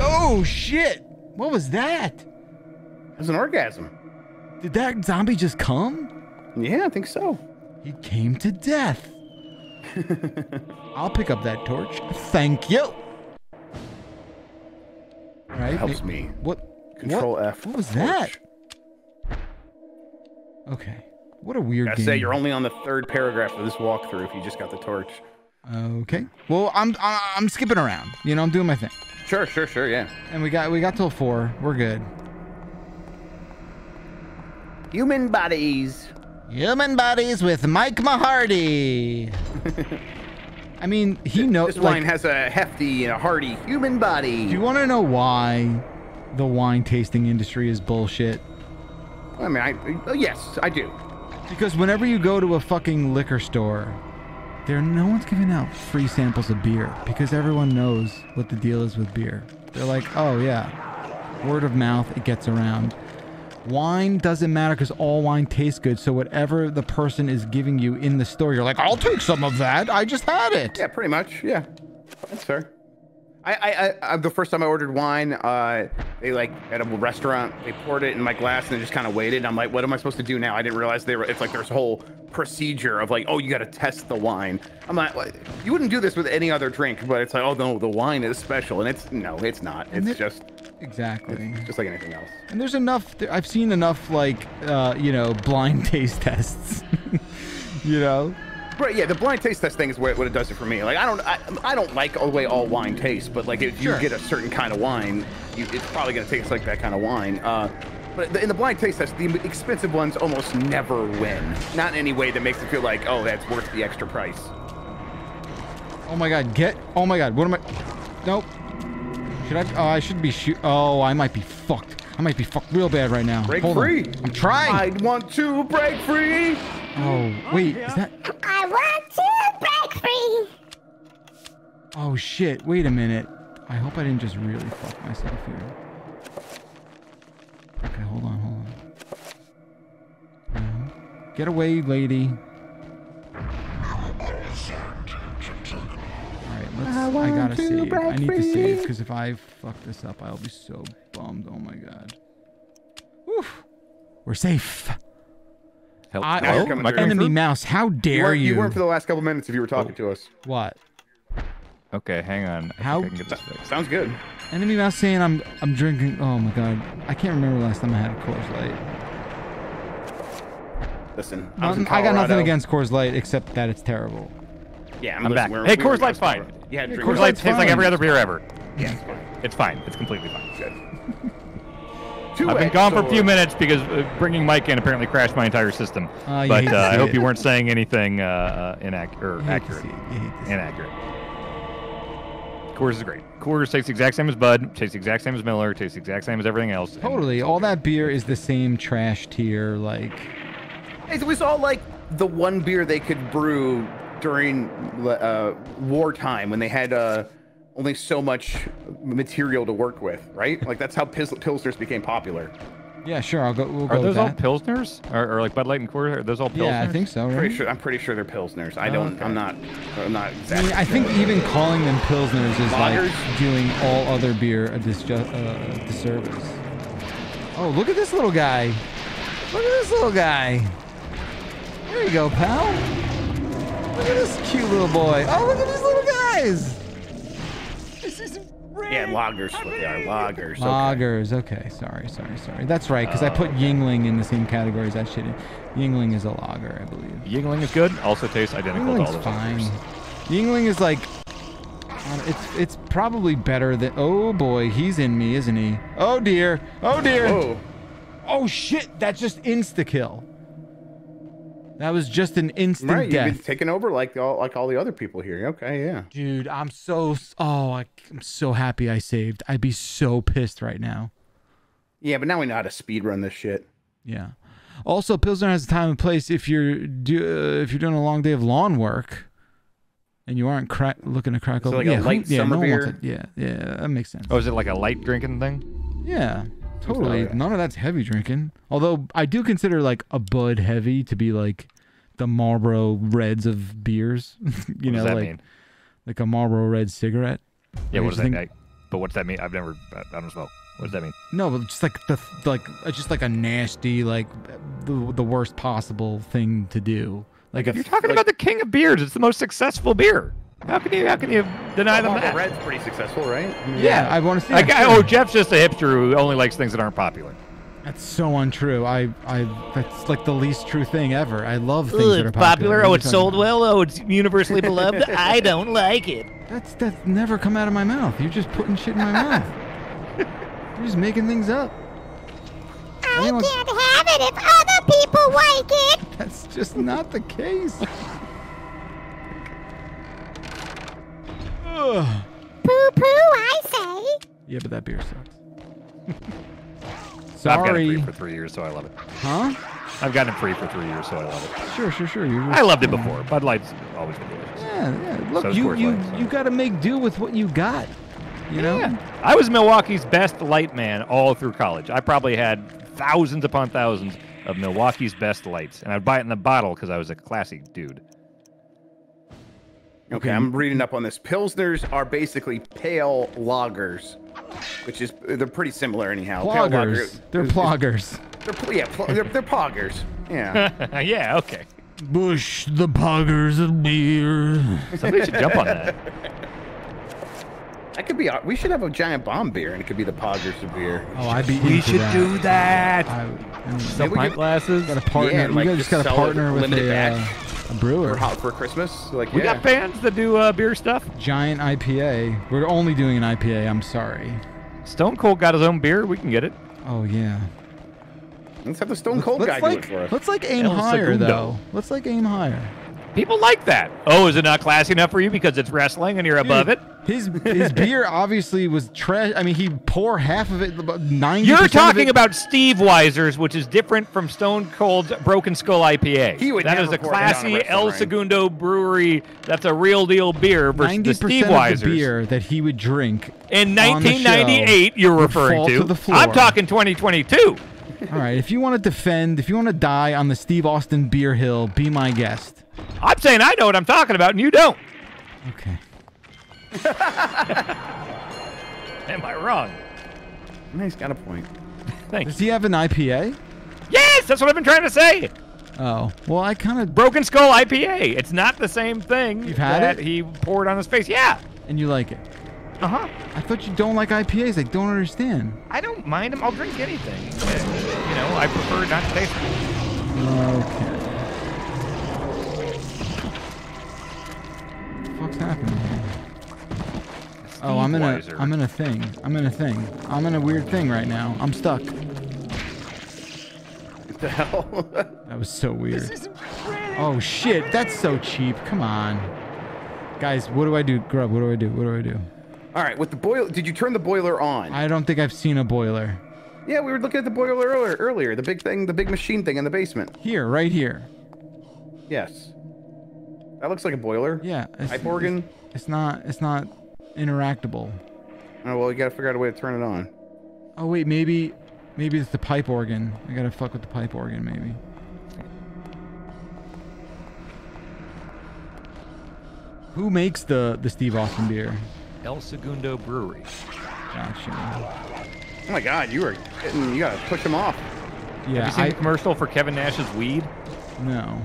Oh shit! What was that? It was an orgasm. Did that zombie just come? Yeah, I think so. He came to death. I'll pick up that torch. Thank you. Right? Helps me. What? Control what, F. What was torch. that? Okay. What a weird I say you're only on the third paragraph of this walkthrough if you just got the torch. Okay. Well, I'm I'm I'm skipping around. You know, I'm doing my thing. Sure, sure, sure, yeah. And we got we got till four. We're good. Human bodies. Human bodies with Mike Mahardy. I mean, he knows. This wine has a hefty and a hearty human body. Do you want to know why the wine tasting industry is bullshit? I mean, I, uh, yes, I do. Because whenever you go to a fucking liquor store, there no one's giving out free samples of beer because everyone knows what the deal is with beer. They're like, oh yeah, word of mouth, it gets around. Wine doesn't matter because all wine tastes good. So whatever the person is giving you in the store, you're like, I'll take some of that. I just had it. Yeah, pretty much. Yeah, that's fair. I, I, I, the first time I ordered wine, uh, they like at a restaurant, they poured it in my glass and they just kind of waited. I'm like, what am I supposed to do now? I didn't realize they were. It's like there's a whole procedure of like, oh, you got to test the wine. I'm like, well, you wouldn't do this with any other drink, but it's like, oh no, the wine is special, and it's no, it's not. And It's it- just Exactly. it's just like anything else. And there's enough. I've seen enough like, uh, you know, blind taste tests. you know. Right, yeah, the blind taste test thing is what, what it does it for me. Like, I don't, I, I don't like all the way all wine tastes, but like if you Sure. get a certain kind of wine, you, it's probably gonna taste like that kind of wine. Uh, but the- in the blind taste test, the expensive ones almost never win. Not in any way that makes it feel like, oh, that's worth the extra price. Oh my god, get. Oh my god, what am I? Nope. Should I? Oh, I should be shoot. Oh, I might be fucked. I might be fucked real bad right now. Break Hold on. free. I'm trying. I want to break free. Oh, wait, is that? I want to break free. Oh shit, wait a minute. I hope I didn't just really fuck myself here. Okay, hold on, hold on. No. Get away, lady. Alright, let's. I, want gotta save. I break need to save because if I fuck this up, I'll be so bummed. Oh my god. Woof. We're safe. Help. I, Now you're oh, coming through. enemy mouse, how You dare weren't, you? you weren't for the last couple minutes if you were talking oh. to us. what? Okay, hang on. I How- think I can get this. Sounds good. Enemy mouse saying I'm I'm drinking. Oh my god, I can't remember the last time I had a Coors Light. Listen, I, was in I got nothing against Coors Light except that it's terrible. Yeah, I'm listen, back. we're- Hey, we Coors Light's fine. Yeah, Yeah, Coors Coors Light Light's tastes like every other beer ever. Yeah, it's fine. It's completely fine. Good. I've been gone for a few minutes because uh, bringing Mike in apparently crashed my entire system. Ah, you but hate to uh, I hope it. you weren't saying anything uh, uh, inac- or You hate to accurate. see it. You hate to see it. Inaccurate. Coors is great. Coors tastes the exact same as Bud, tastes the exact same as Miller, tastes the exact same as everything else. and Totally, all that beer is the same trash tier. Like, It was all like the one beer they could brew during uh, wartime when they had uh, only so much material to work with, right? Like that's how Pils- pilsners became popular. yeah, sure, I'll go. We'll Are go with those all that. pilsners, or, or like Bud Light and Coors? Are those all pilsners? yeah, I think so. Right? Pretty sure. I'm pretty sure they're pilsners. I don't. okay. I'm not. I'm not I, exactly. mean, I think sure. even calling them pilsners is Lagers? like doing all other beer a disju- uh, disservice. Oh, look at this little guy! Look at this little guy! There you go, pal. Look at this cute little boy. Oh, look at these little guys! Yeah, loggers. What they are lagers. okay. Lagers. Okay, sorry, sorry, sorry. That's right, because I put Yuengling in the same category as that shit. Yuengling is a logger, I believe. Yuengling is good. Also tastes identical to all Yuengling's those fine. others. Yuengling is like, uh, it's it's probably better than. Oh boy, he's in me, isn't he? Oh dear. Oh dear. Whoa. Oh shit! That just insta kill. That was just an instant Right, you've death. been taken over like all like all the other people here. Okay, yeah. Dude, I'm so oh, I, I'm so happy I saved. I'd be so pissed right now. Yeah, but now we know how to speed run this shit. Yeah. Also, Pilsner has a time and place if you're do, uh, if you're doing a long day of lawn work, and you aren't crack looking to crack So open. like a yeah, who- light yeah, summer no beer? Yeah, yeah, that makes sense. Oh, is it like a light drinking thing? Yeah, totally. okay. None of that's heavy drinking. Although I do consider like a Bud heavy to be like the Marlboro Reds of beers. you What know, does that like mean? like a Marlboro Red cigarette. Yeah, what does that think- mean? But what's that mean? I've never, I don't smoke. What does that mean? No, but just like the like just like a nasty like the the worst possible thing to do. Like You're a talking about the king of beers. It's the most successful beer. How can you, how can you deny them Marlboro that? Red's pretty successful, right? yeah, I want to see. Like, I- oh, Jeff's just a hipster who only likes things that aren't popular. That's so untrue. I, I, that's like the least true thing ever. I love things Ooh, that are popular. popular. Oh, are it's sold about? well. Oh, it's universally beloved. I don't like it. That's that's never come out of my mouth. You're just putting shit in my mouth. You're just making things up. I Anyone- can't have it if other people like it. That's just not the case. Ugh. Poo poo, I say. Yeah, but that beer sucks. I've got it free for three years, so I love it. Huh? I've gotten it free for three years, so I love it. Sure, sure, sure. You're I loved it before. Bud Light's always been delicious. Yeah, yeah. Look, So you you Light, so. you got to make do with what you got. You know. Yeah. I was Milwaukee's best light man all through college. I probably had thousands upon thousands of Milwaukee's best lights, and I'd buy it in the bottle because I was a classy dude. Okay, I'm reading up on this. Pilsners are basically pale lagers, which is they're pretty similar anyhow. Pale lager They're is- is- ploggers. They're pl- yeah, pl- they're, they're poggers. Yeah. yeah. Okay. Bush the poggers of beer. Somebody should jump on that. That could be. We should have a giant bomb beer, and it could be the poggers of beer. Oh, I'd be. We into should that. do that. I, I Some pint glasses. got a partner. Yeah, and, you like, guys just just got a partner with a, batch. uh, a brewer. For hot for Christmas. Like We yeah. got bands that do uh, beer stuff. Giant IPA. We're only doing an IPA. I'm sorry. Stone Cold got his own beer. We can get it. Oh yeah. Let's have the Stone Cold let's guy like do it for us. let's like aim El higher Segundo. though. Let's like aim higher. People like that. Oh, is it not classy enough for you because it's wrestling and you're above it? His his beer obviously was trash. I mean, he pour half of it. about Ninety. You're of talking it, about Steveweiser's, which is different from Stone Cold's Broken Skull IPA. He would That never is a pour a classy El. Segundo brewery. That's a real deal beer versus ninety the Steve percent of Weiser's. the beer that he would drink. In on show 1998, you're referring to. to the floor. I'm talking 2022. All right, if you want to defend, if you want to die on the Steve Austin beer hill, be my guest. I'm saying I know what I'm talking about, and you don't. Okay. Am I wrong? He's got a point. Thanks. Does he have an IPA? Yes, that's what I've been trying to say. Oh, well, I kind of. Broken Skull IPA. It's not the same thing You've had that it? he poured on his face. Yeah. And you like it? Uh huh. I thought you don't like IPAs. I don't understand. I don't mind them. I'll drink anything. You know, I prefer not to taste them. Okay. Fuck's happening here? Oh, I'm in a, Steveweiser. I'm in a thing. I'm in a thing. I'm in a weird thing right now. I'm stuck. What the hell? That was so weird. Oh shit, that's so cheap. Come on. Guys, what do I do? Grub, what do I do? What do I do? All right, with the boiler, did you turn the boiler on? I don't think I've seen a boiler. yeah, we were looking at the boiler earlier. Earlier, the big thing, the big machine thing in the basement. Here, right here. Yes. That looks like a boiler. Yeah. It's, Pipe organ. It's not it's not interactable. Oh well, you gotta figure out a way to turn it on. Oh wait, maybe maybe it's the pipe organ. I gotta fuck with the pipe organ maybe. Who makes the the Steve Austin beer? El Segundo Brewery. Gotcha. Oh my God, you are getting, you gotta push him off. Yeah, Have you seen I the commercial for Kevin Nash's weed? no.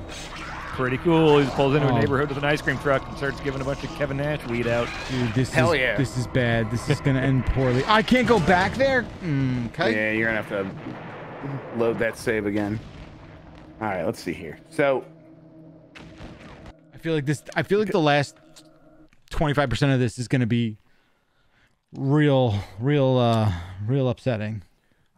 Pretty cool. He pulls into Oh. a neighborhood with an ice cream truck and starts giving a bunch of Kevin Nash weed out. Dude, this Hell is yeah. this is bad. This is gonna end poorly. I can't go back there. Mm, okay. Yeah, you're gonna have to load that save again. All right, let's see here. So I feel like this. I feel like the last twenty five percent of this is gonna be real, real, uh, real upsetting.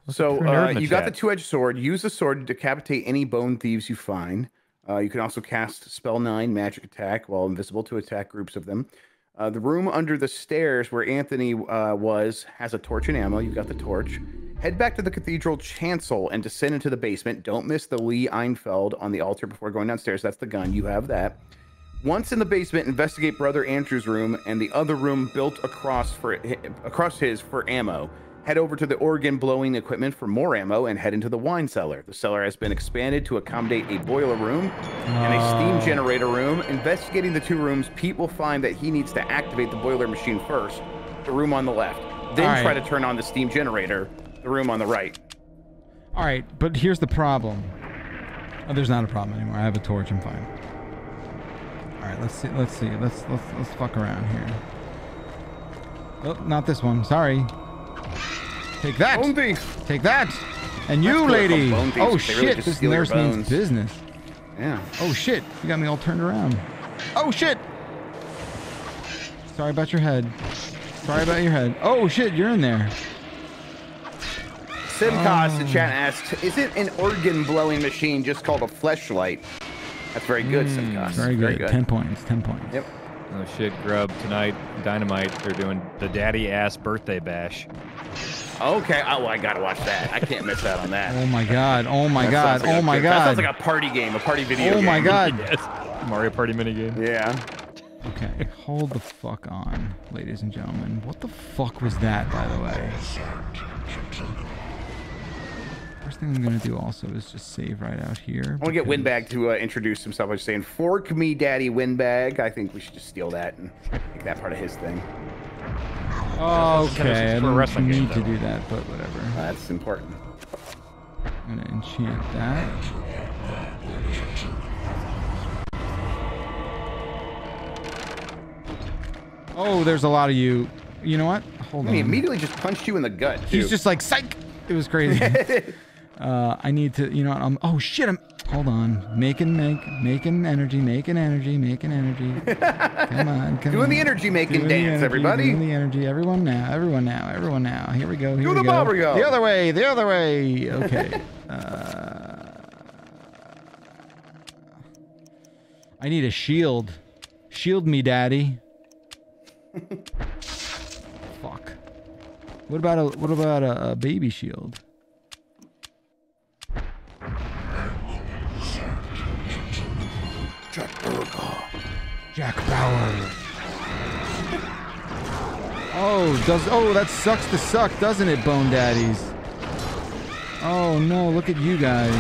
So for a nerd uh, in the you got the two-edged sword. Use the sword to decapitate any bone thieves you find. Uh, you can also cast spell nine magic attack while invisible to attack groups of them. Uh, the room under the stairs where Anthony uh, was has a torch and ammo. You've got the torch. Head back to the cathedral chancel and descend into the basement. Don't miss the Lee-Enfield on the altar before going downstairs. That's the gun. You have that. Once in the basement, investigate Brother Andrew's room and the other room built across for across his for ammo. Head over to the organ blowing equipment for more ammo and head into the wine cellar. The cellar has been expanded to accommodate a boiler room and a steam oh. generator room. Investigating the two rooms, Pete will find that he needs to activate the boiler machine first, the room on the left. Then right. try to turn on the steam generator, the room on the right. All right, but here's the problem. Oh, there's not a problem anymore. I have a torch. I'm fine. All right, let's see. Let's see. Let's let's let's fuck around here. Oh, not this one. Sorry. Take that. Bone. Take that. And you, cool. They call lady. Oh really shit! just This nurse means business. Yeah. Oh shit! You got me all turned around. Oh shit! Sorry about your head. Sorry about your head. Oh shit! You're in there. Simcast in chat asked, "Is it an organ blowing machine just called a fleshlight?" That's very good, Simcast. Hmm, Very good. Ten points. Ten points. Yep. Oh shit, Grub. Tonight, Dynamite, they're doing the daddy ass birthday bash. Okay. Oh, I gotta watch that. I can't miss out on that. Oh my god. Oh my That god. like Oh my good- That sounds like a party game, a party video Oh my god. Yes. Mario Party minigame. Yeah. Okay, hold the fuck on, ladies and gentlemen. What the fuck was that, by the way? First thing I'm gonna do also is just save right out here. I want to get Windbag to uh, introduce himself by saying, "Fork me, Daddy Windbag." I think we should just steal that and make that part of his thing. Okay, I for a don't wrestling game, need to do that, but whatever. That's important. I'm gonna enchant that. Oh, there's a lot of you. You know what? Hold He on. immediately just punched you in the gut. He's just like psych. It was crazy. uh, I need to. You know? I'm. Oh shit! I'm. Hold on. Making make making energy. Making energy. Making energy. come on. Come Doing on. the energy making Doing dance, energy, everybody. Doing the energy. Everyone now. Everyone now. Everyone now. Here we go. Here Do we the go. The other way. The other way. Okay. uh, I need a shield. Shield me, daddy. Fuck. What about a what about a, a baby shield? Jack Burger. Jack Bauer. Oh, does oh that sucks to suck, doesn't it, Bone Daddies? Oh no, look at you guys.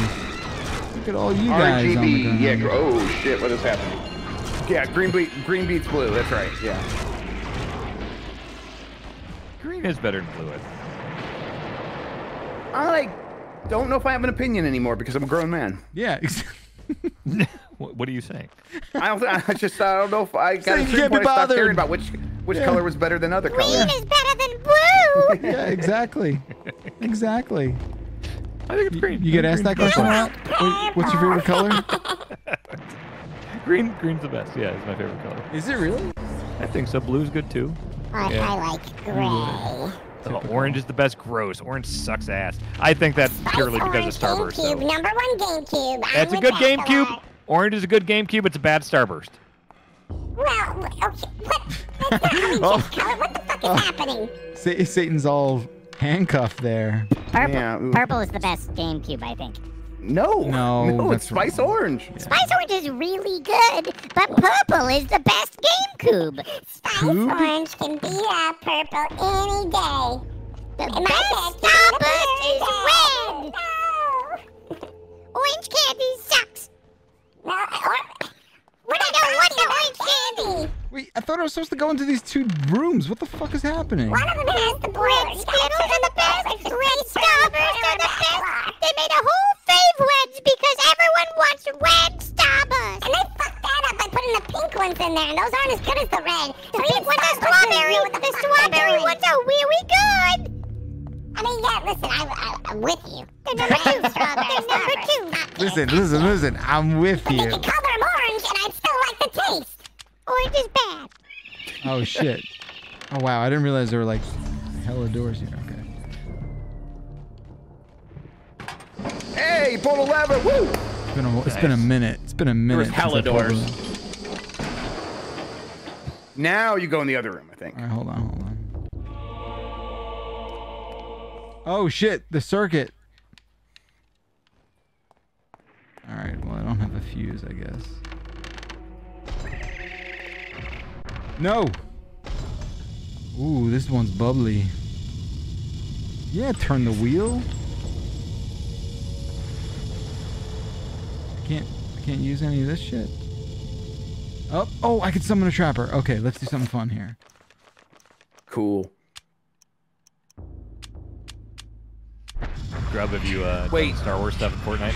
Look at all you guys on the RGB. ground. Yeah. Oh shit! What is happening? Yeah. Green beat. Green beats blue. That's right. Yeah. Green is better than blue. I think. I don't know if I have an opinion anymore because I'm a grown man. Yeah. What, what are you saying? I don't. I just. I don't know if I got Saying a you can't be point bothered. caring about which which Yeah. color was better than other colors. Green is better than blue. yeah, exactly. Exactly. I think it's green. You get I asked that question a lot? What- What's your favorite color? Green, green's the best. Yeah, it's my favorite color. Is it really? I think so. Blue's good too. I, Yeah. I like gray. Oh, orange is the best. Gross. Orange sucks ass. I think that's purely because of Starburst. GameCube, Though. number one GameCube. I'm That's a good that GameCube. Orange is a good GameCube. It's a bad Starburst. Well, okay, what? That's not how we Oh. color. What the fuck is happening? Sa- Satan's all handcuffed there. Purple, Yeah, purple is the best GameCube, I think. No. No, No. It's that's wrong. spice orange. Spice Orange is really good, but purple is the best GameCube. Spice Cube? Orange can beat up purple any day. The best Starburst is red. Orange candy sucks. No, or, what I don't want the orange candy. Wait, I thought I was supposed to go into these two rooms. What the fuck is happening? One of them has the red Skittles are the best. Red Starburst are the best. They made a whole fave reds because everyone wants red Starburst. And they fucked that up by putting the pink ones in there, and those aren't as good as the red. The pink ones are strawberry. The strawberry ones are really good. I mean, yeah, listen, I, I, I'm with you. They're number two strawberry. They're number two. Listen, listen, listen. I'm with They you. could color them orange, and I'd still like the taste. Orange is bad. Oh shit. Oh wow, I didn't realize there were like hella doors here. Okay. Hey, pulled a lever. Woo! It's been a, it's been a minute. It's been a minute. was since I hella doors. Now you go in the other room. I think. All right, hold on, hold on. Oh shit, the circuit. All right, well I don't have a fuse, I guess. No. Ooh, this one's bubbly. Yeah, turn the wheel. I can't I can't use any of this shit. Oh, oh, I can summon a trapper. Okay, let's do something fun here. Cool. Grub, have you uh, Wait. done Star Wars stuff in Fortnite?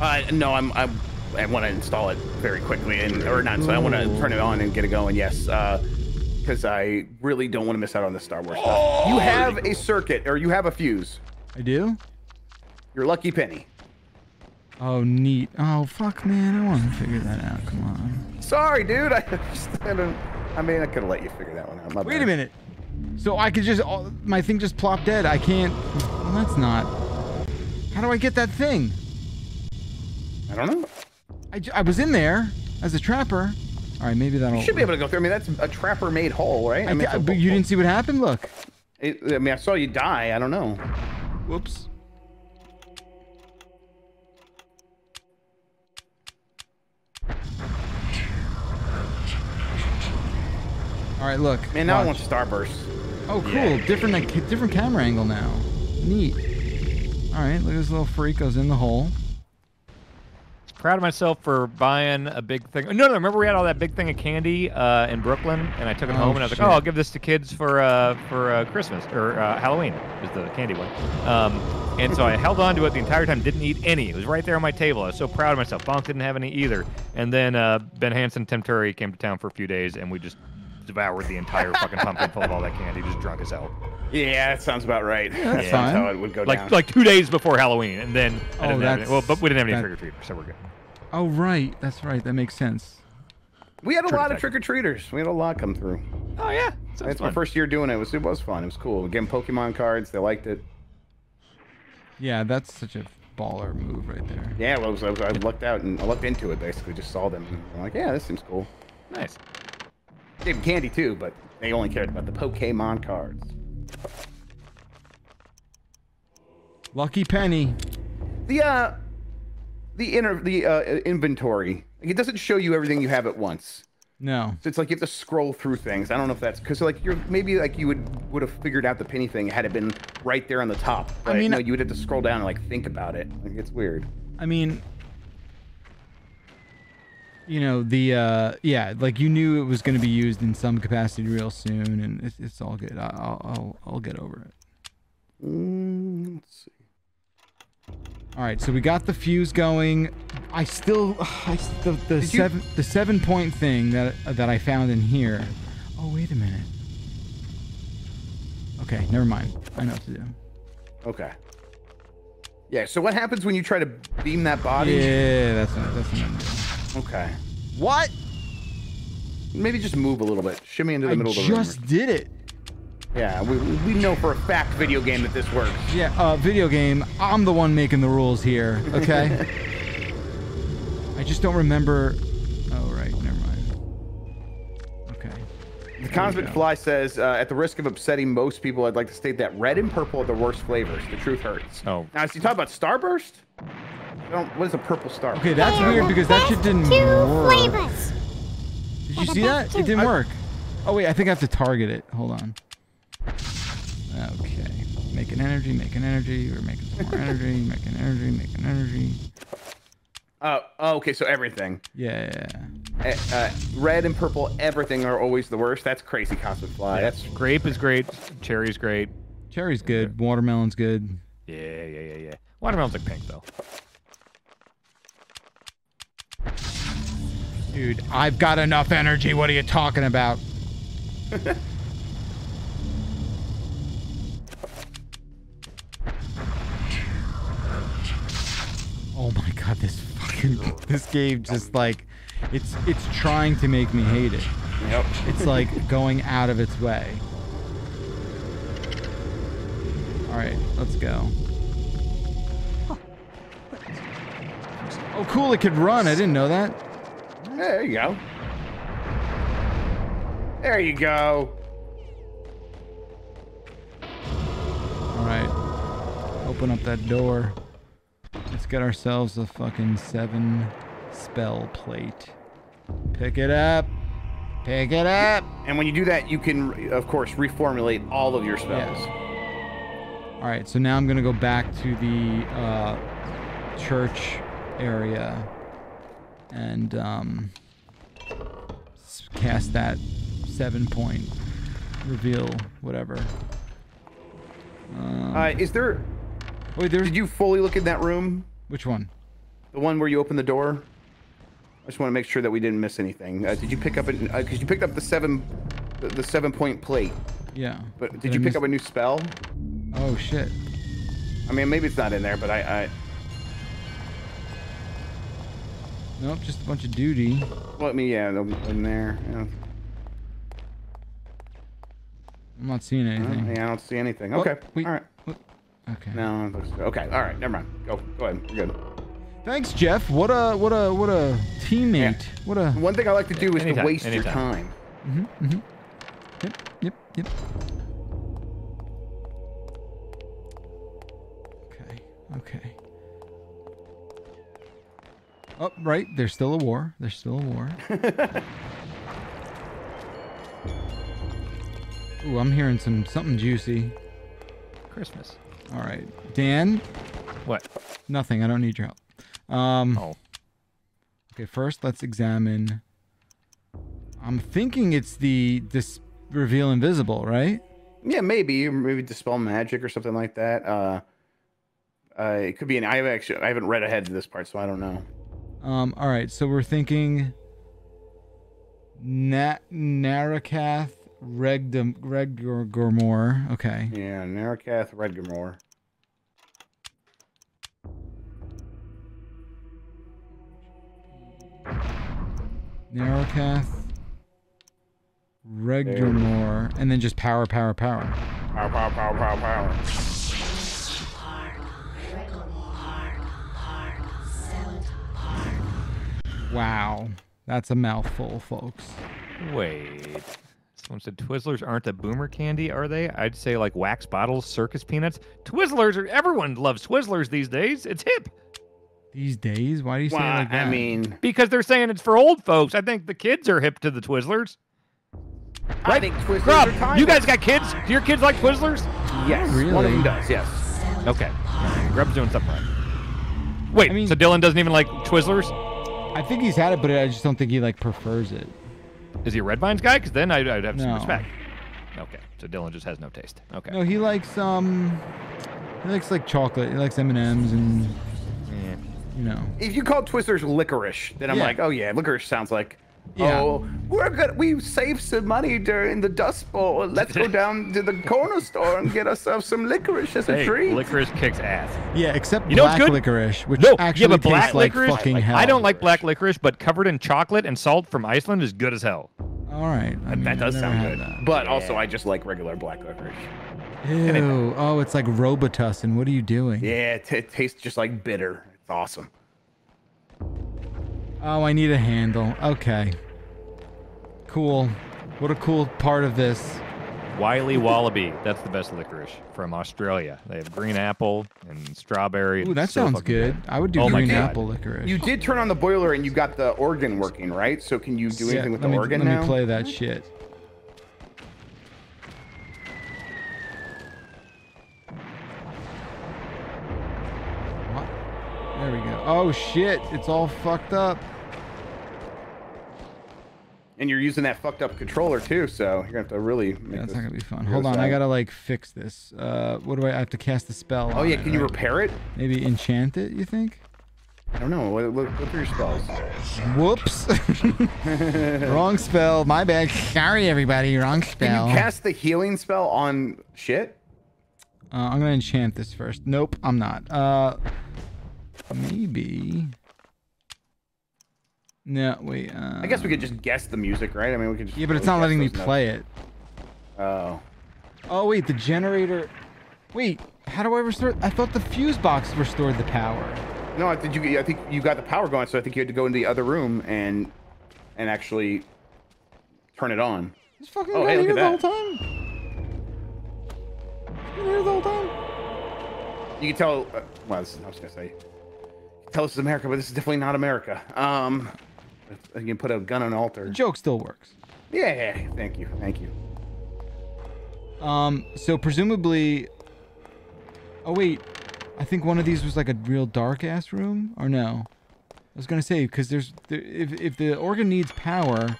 Uh, no, I'm. I, I want to install it very quickly, and or not. So I want to turn it on and get it going. Yes, Uh because I really don't want to miss out on the Star Wars stuff. You have a circuit, or you have a fuse. I do? Your lucky penny. Oh, neat. Oh, fuck, man. I want to figure that out. Come on. Sorry, dude. I just I, don't, I mean, I could have let you figure that one out. My Wait bad. a minute. So I could just, oh, my thing just plopped dead. I can't. Well, that's not. How do I get that thing? I don't know. I, j- I was in there as a trapper. All right, maybe that'll. You should be able to go through. I mean, that's a trapper-made hole, right? I mean, thi- but you didn't see what happened. Look. It, I mean, I saw you die. I don't know. Whoops. All right, look. Man, now I want starburst. Oh, cool. Yeah. Different, like, different camera angle now. Neat. All right, look at this little freak goes in the hole. Proud of myself for buying a big thing. No, no, remember we had all that big thing of candy uh, in Brooklyn, and I took it Oh, home, and I was shit. like, "Oh, I'll give this to kids for uh, for uh, Christmas or uh, Halloween." Is the candy one. Um, and so I held on to it the entire time. Didn't eat any. It was right there on my table. I was so proud of myself. Bonk didn't have any either. And then uh, Ben Hanson, Tim Turi came to town for a few days, and we just devoured the entire fucking pumpkin full of all that candy, just drunk as hell. Yeah, that sounds about right. Yeah, that's Yeah, fine. how it would go Like down. like two days before Halloween, and then I Oh, didn't have any, well, but we didn't have any that- trick or treaters, so we're good. Oh, right. That's right. That makes sense. we had a Trick lot of trick or treaters. We had a lot come through. Oh yeah, sounds That's my first year doing it. It was it was fun. It was cool. Getting Pokemon cards. They liked it. Yeah, that's such a baller move right there. Yeah, well, I, was, I, was, I looked out and I looked into it. Basically, just saw them. And I'm like, yeah, this seems cool. Nice. Gave them candy too, but they only cared about the Pokemon cards. Lucky Penny. The uh, the inner the uh, inventory. Like, it doesn't show you everything you have at once. No. So it's like you have to scroll through things. I don't know if that's because like you're maybe like you would would have figured out the penny thing had it been right there on the top. But mean, no, you would have to scroll down and like think about it. Like it's weird. I mean, you know, the, uh, yeah, like you knew it was going to be used in some capacity real soon, and it's, it's all good. I- I'll, I'll, I'll get over it. Mm, let's see. All right, so we got the fuse going. I still, I, the, the Did you- seven, the seven point thing that that I found in here. Oh wait a minute. Okay, never mind. I know what to do. Okay. Yeah. So what happens when you try to beam that body? Yeah, that's not, that's what I'm doing. Okay. What? Maybe just move a little bit. Shimmy into the I middle of the room. just did it. Yeah, we, we know for a fact video game that this works. Yeah, uh, video game. I'm the one making the rules here. Okay. I just don't remember. Oh right, never mind. Okay. The Cosmic Fly says, uh, at the risk of upsetting most people, I'd like to state that red and purple are the worst flavors. The truth hurts. Oh. Now, is he talking about Starburst? I don't, what is a purple star? Okay, that's weird because that shit didn't Two work. flavors. Did you see that? It didn't work. Oh wait, I think I have to target it. Hold on. Okay. Making energy, making energy. We're making some more energy, making energy, making energy. Uh, oh, okay, so everything. Yeah. Uh, uh, red and purple, everything are always the worst. That's crazy, Cosmic Fly. That's Grape is great. Cherry's great. Cherry's good. Watermelon's good. Yeah, yeah, yeah, yeah. Watermelon's like pink though. Dude, I've got enough energy. What are you talking about? oh my god, this fucking this game just like it's it's trying to make me hate it. Yep. It's like going out of its way. All right, let's go. Oh, cool! It could run. I didn't know that. There you go. There you go. All right. Open up that door. Let's get ourselves a fucking seven spell plate. Pick it up. Pick it up. And when you do that, you can, of course, reformulate all of your spells. All right. So now I'm gonna go back to the uh, church area and um, cast that seven point reveal whatever. Um, Uh, is there? Wait, there's. Did you fully look in that room? Which one? The one where you open the door? I just want to make sure that we didn't miss anything. Uh, did you pick up it? Because you picked up the seven, the, the seven point plate. Yeah. But did, Did I you pick miss- up a new spell? Oh shit. I mean, maybe it's not in there, but I, I Nope, just a bunch of duty. let me, yeah, they'll be in there. Yeah. I'm not seeing Uh, anything. yeah, I don't see anything. Oh, Okay. wait. All right. Okay. No, it looks good. Okay. All right. Never mind. Go. Go ahead. We're good. Thanks, Jeff. What a what a what a teammate. What a One thing I like to do is to Anytime, waste your time. Mm-hmm, mm-hmm. Yep, yep, yep. Okay, okay. Oh, right. There's still a war. There's still a war. Ooh, I'm hearing some something juicy. Christmas. All right, Dan. What? Nothing. I don't need your help. Um. Oh. Okay, first let's examine. I'm thinking it's the this reveal invisible, right? Yeah, maybe maybe dispel magic or something like that. Uh, uh, it could be an. I have actually I haven't read ahead to this part, so I don't know. Um. All right, so we're thinking. Na- Narokath Regdam Regormor. Okay. Yeah, Narokath Redgormor. Narokath Regdamor, and then just power, power, power. Power, power, power, power, power. Wow, that's a mouthful, folks. Wait. Someone said Twizzlers aren't a boomer candy, are they? I'd say like wax bottles, circus peanuts. Twizzlers are everyone loves Twizzlers these days. It's hip. These days, why do you say it like that? I mean, Because they're saying it's for old folks. I think the kids are hip to the Twizzlers. I think Twizzlers Grub, are timeless. you guys got kids? Do your kids like Twizzlers? Yes, Not one of them does. Yes. Okay. Grub's doing something right. Wait, I mean, so Dylan doesn't even like Twizzlers? I think he's had it, but I just don't think he like prefers it. Is he a Red Vines guy? Because then I'd, I'd have some No. respect. Okay, so Dylan just has no taste. Okay. No, he likes um, he likes like chocolate. He likes M and M's and you know. If you call Twizzlers licorice, then I'm Yeah. like, oh yeah, licorice sounds like. Yeah. Oh, we're good. We saved some money during the Dust Bowl. Let's go down to the corner store and get ourselves some licorice as a Hey, treat. licorice kicks ass. Yeah, except You know black good? licorice, which no, actually yeah, but tastes black like licorice. fucking hell. I don't like black licorice, but covered in chocolate and salt from Iceland is good as hell. All right, I mean, that does sound good. that. But also, I just like regular black licorice. Ew. Oh, it's like Robitussin. What are you doing? Yeah, it, it tastes just like bitter. It's awesome. Oh, I need a handle. Okay. Cool. What a cool part of this. Wiley Wallaby. That's the best licorice from Australia. They have green apple and strawberry. Ooh, that so sounds fucking good. I would do Oh green apple licorice. You did turn on the boiler and you got the organ working, right? So can you do Yeah, anything with let the me, organ let now? me play that shit. What? There we go. Oh shit! It's all fucked up. And you're using that fucked up controller too, so you're gonna have to really. Make Yeah, that's not gonna be fun. Hold on, I gotta like fix this. Uh, what do I, I have to cast a spell? Oh yeah, it, can you right? repair it? Maybe enchant it? You think? I don't know. Look through your spells. Whoops! Wrong spell. My bad. Sorry, everybody. Wrong spell. Can you cast the healing spell on shit? Uh, I'm gonna enchant this first. Nope, I'm not. Uh, maybe. No, wait. Uh, I guess we could just guess the music, right? I mean, we could. Just Yeah, but it's not letting me those play it. Oh. Oh wait, the generator. Wait, how do I restore? I thought the fuse box restored the power. No, I think you. I think you got the power going, so I think you had to go into the other room and and actually turn it on. It's fucking Oh, been hey, look here the whole time. It's here the whole time. You can tell. Uh, well, this is, I was gonna say, tell us is America, but this is definitely not America. Um, you can put a gun on an The altar. joke still works. Yeah, yeah. Thank you. Thank you. Um, so presumably. Oh wait, I think one of these was like a real dark ass room, or no? I was gonna say because there's there, if if the organ needs power,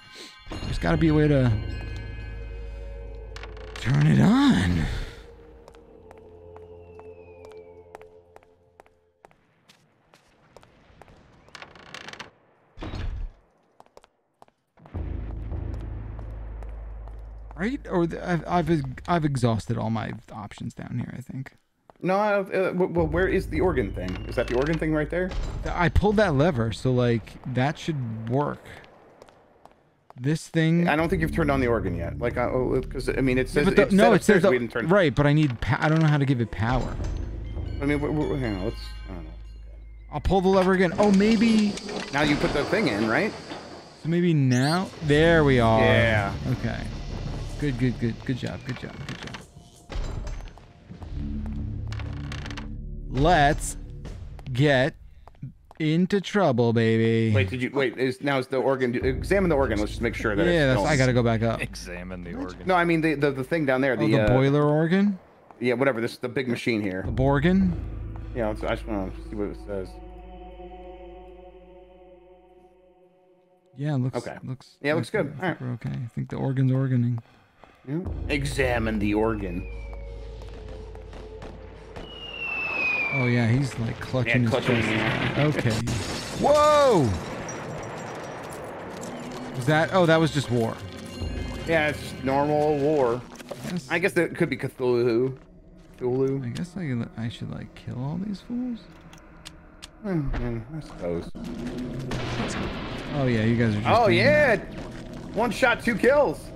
there's got to be a way to turn it on. Right? Or the, I've, I've I've exhausted all my options down here. I think. No, uh, well, where is the organ thing? Is that the organ thing right there? I pulled that lever, so like that should work. This thing. I don't think you've turned on the organ yet. Like, because I mean, it Yeah, says but the- it no, it says we didn't turn. right, but I need. Pa- I don't know how to give it power. I mean, hang on, let's. I don't know. I'll pull the lever again. Oh, maybe. Now you put the thing in, right? So maybe now. There we are. Yeah. Okay. Good, good, good. Good job. Good job. Good job. Let's get into trouble, baby. Wait, did you wait? Is now is the organ? Examine the organ. Let's just make sure that. yeah, it's I gotta go back up. Examine the organ. No, I mean the the, the thing down there. Oh, The, the uh, boiler organ? Yeah, whatever. This the big machine here. The Borgin? Yeah, let's- I just want to see what it says. Yeah, looks Okay. looks Yeah, looks good. All right. we're okay. I think the organ's organing. Examine the organ. Oh yeah, he's like clutching Yeah, his clutching, chest. yeah. Okay. Whoa! Was that? Oh, that was just war. Yeah, it's normal war. Yes. I guess it could be Cthulhu. Cthulhu. I guess I I should like kill all these fools. Hmm, hmm, I suppose. Oh yeah, you guys are. Just Oh doing yeah, one shot, two kills.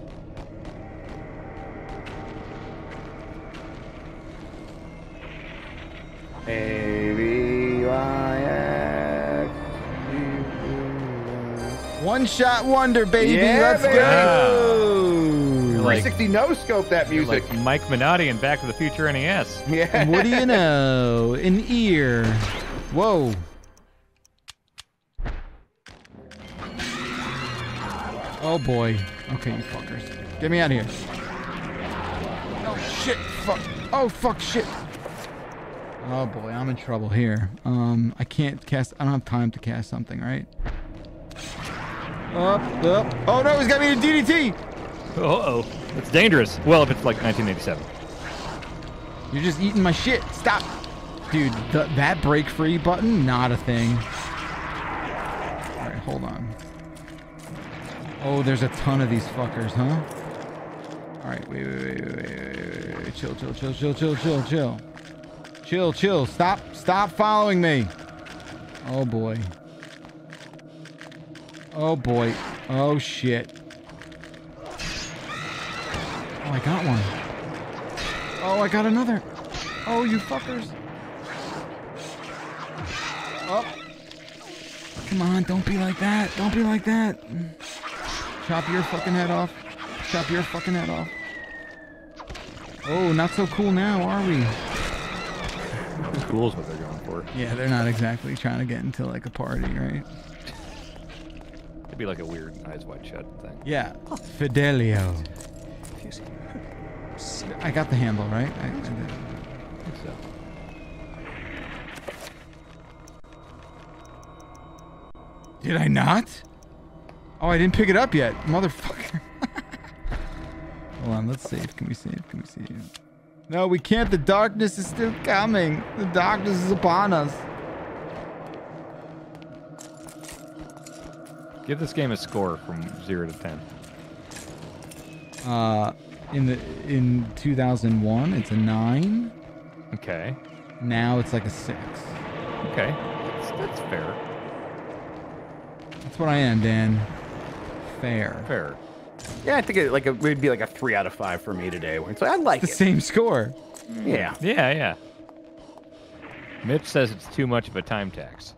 One shot wonder, baby. Yeah, Let's baby. go. Like- 360 no scope that You're music. like Mike Minotti in Back to the Future NES. yeah. And what do you know? An ear. Whoa. Oh boy. Okay, you fuckers. Get me out of here. Oh shit. Fuck. Oh fuck shit. Oh boy, I'm in trouble here. Um, I can't cast. I don't have time to cast something, right? Up, up. Oh no, he's got me in DDT. Uh oh. It's dangerous. Well, if it's like 1987. You're just eating my shit. Stop. Dude, th- that break free button, not a thing. All right, hold on. Oh, there's a ton of these fuckers, huh? All right, wait, wait, wait, wait, wait, wait, wait. Chill, chill, chill, chill, chill, chill, chill. Chill, chill. Stop, stop following me. Oh boy. Oh boy. Oh shit. Oh, I got one. Oh, I got another. Oh, you fuckers. Oh. Come on, don't be like that. Don't be like that. Chop your fucking head off. Chop your fucking head off. Oh, not so cool now, are we? Cool is what they're going for. Yeah, they're not exactly trying to get into like a party, right? It'd be like a weird eyes wide shut thing. Yeah. Fidelio. I got the handle, right? I, I did. I think so. Did I not? Oh, I didn't pick it up yet, motherfucker. Hold on, let's save. Can we save? Can we save? No, we can't. The darkness is still coming. The darkness is upon us. Give this game a score from zero to ten. Uh, in the in 2001, it's a nine. Okay. Now it's like a six. Okay. That's, that's fair. That's what I am, Dan. Fair. Fair. Yeah, I think it like it would be like a three out of five for me today. Where it's like I like The it. same score. Yeah. Yeah, yeah. Mitch says it's too much of a time tax.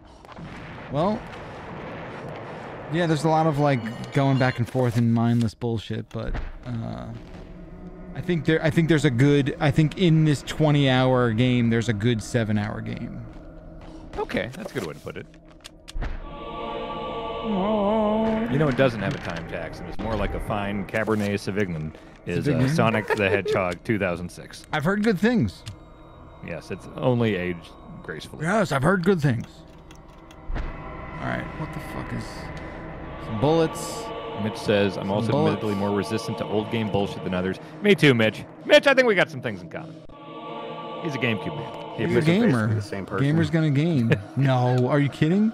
Well, yeah, there's a lot of like going back and forth and mindless bullshit, but uh, I think there, I think there's a good, I think in this 20-hour game, there's a good seven-hour game. Okay, that's a good way to put it. You know, it doesn't have a time tax, and it's more like a fine Cabernet Sauvignon. Is uh, Sonic the Hedgehog 2006? I've heard good things. Yes, it's only aged gracefully. Yes, I've heard good things. All right, what the fuck is some bullets? Mitch says, I'm also bullets. admittedly more resistant to old game bullshit than others. Me too, Mitch. Mitch, I think we got some things in common. He's a GameCube man. He You're a gamer. the same person. Gamer's gonna game. no, are you kidding?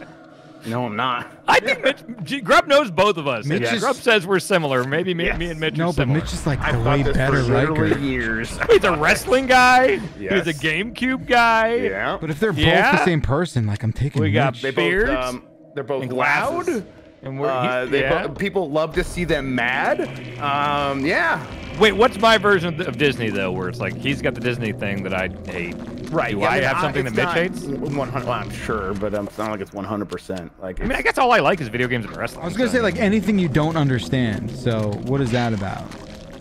No, I'm not. I think Mitch, Grub knows both of us. Mitch Yeah, is- Grub says we're similar. Maybe me, me and Mitch No, are but. Mitch is like I've the thought way this better for literally Riker. years. He's a wrestling guy. Yes. He's a GameCube guy. Yeah. But if they're both Yeah? the same person, like I'm taking We got Mitch. They Beards both um, they're both and loud. loud. And we're, Uh, they yeah. people love to see them mad. Um, yeah. Wait, what's my version of, of Disney though? Where it's like he's got the Disney thing that I hate, Right. Do yeah, I mean, have something it's that not Mitch hates? 100, well, I'm sure, but um, it's not like it's 100%. Like, I mean, I guess all I like is video games and wrestling. I was gonna so- say like anything you don't understand. So what is that about?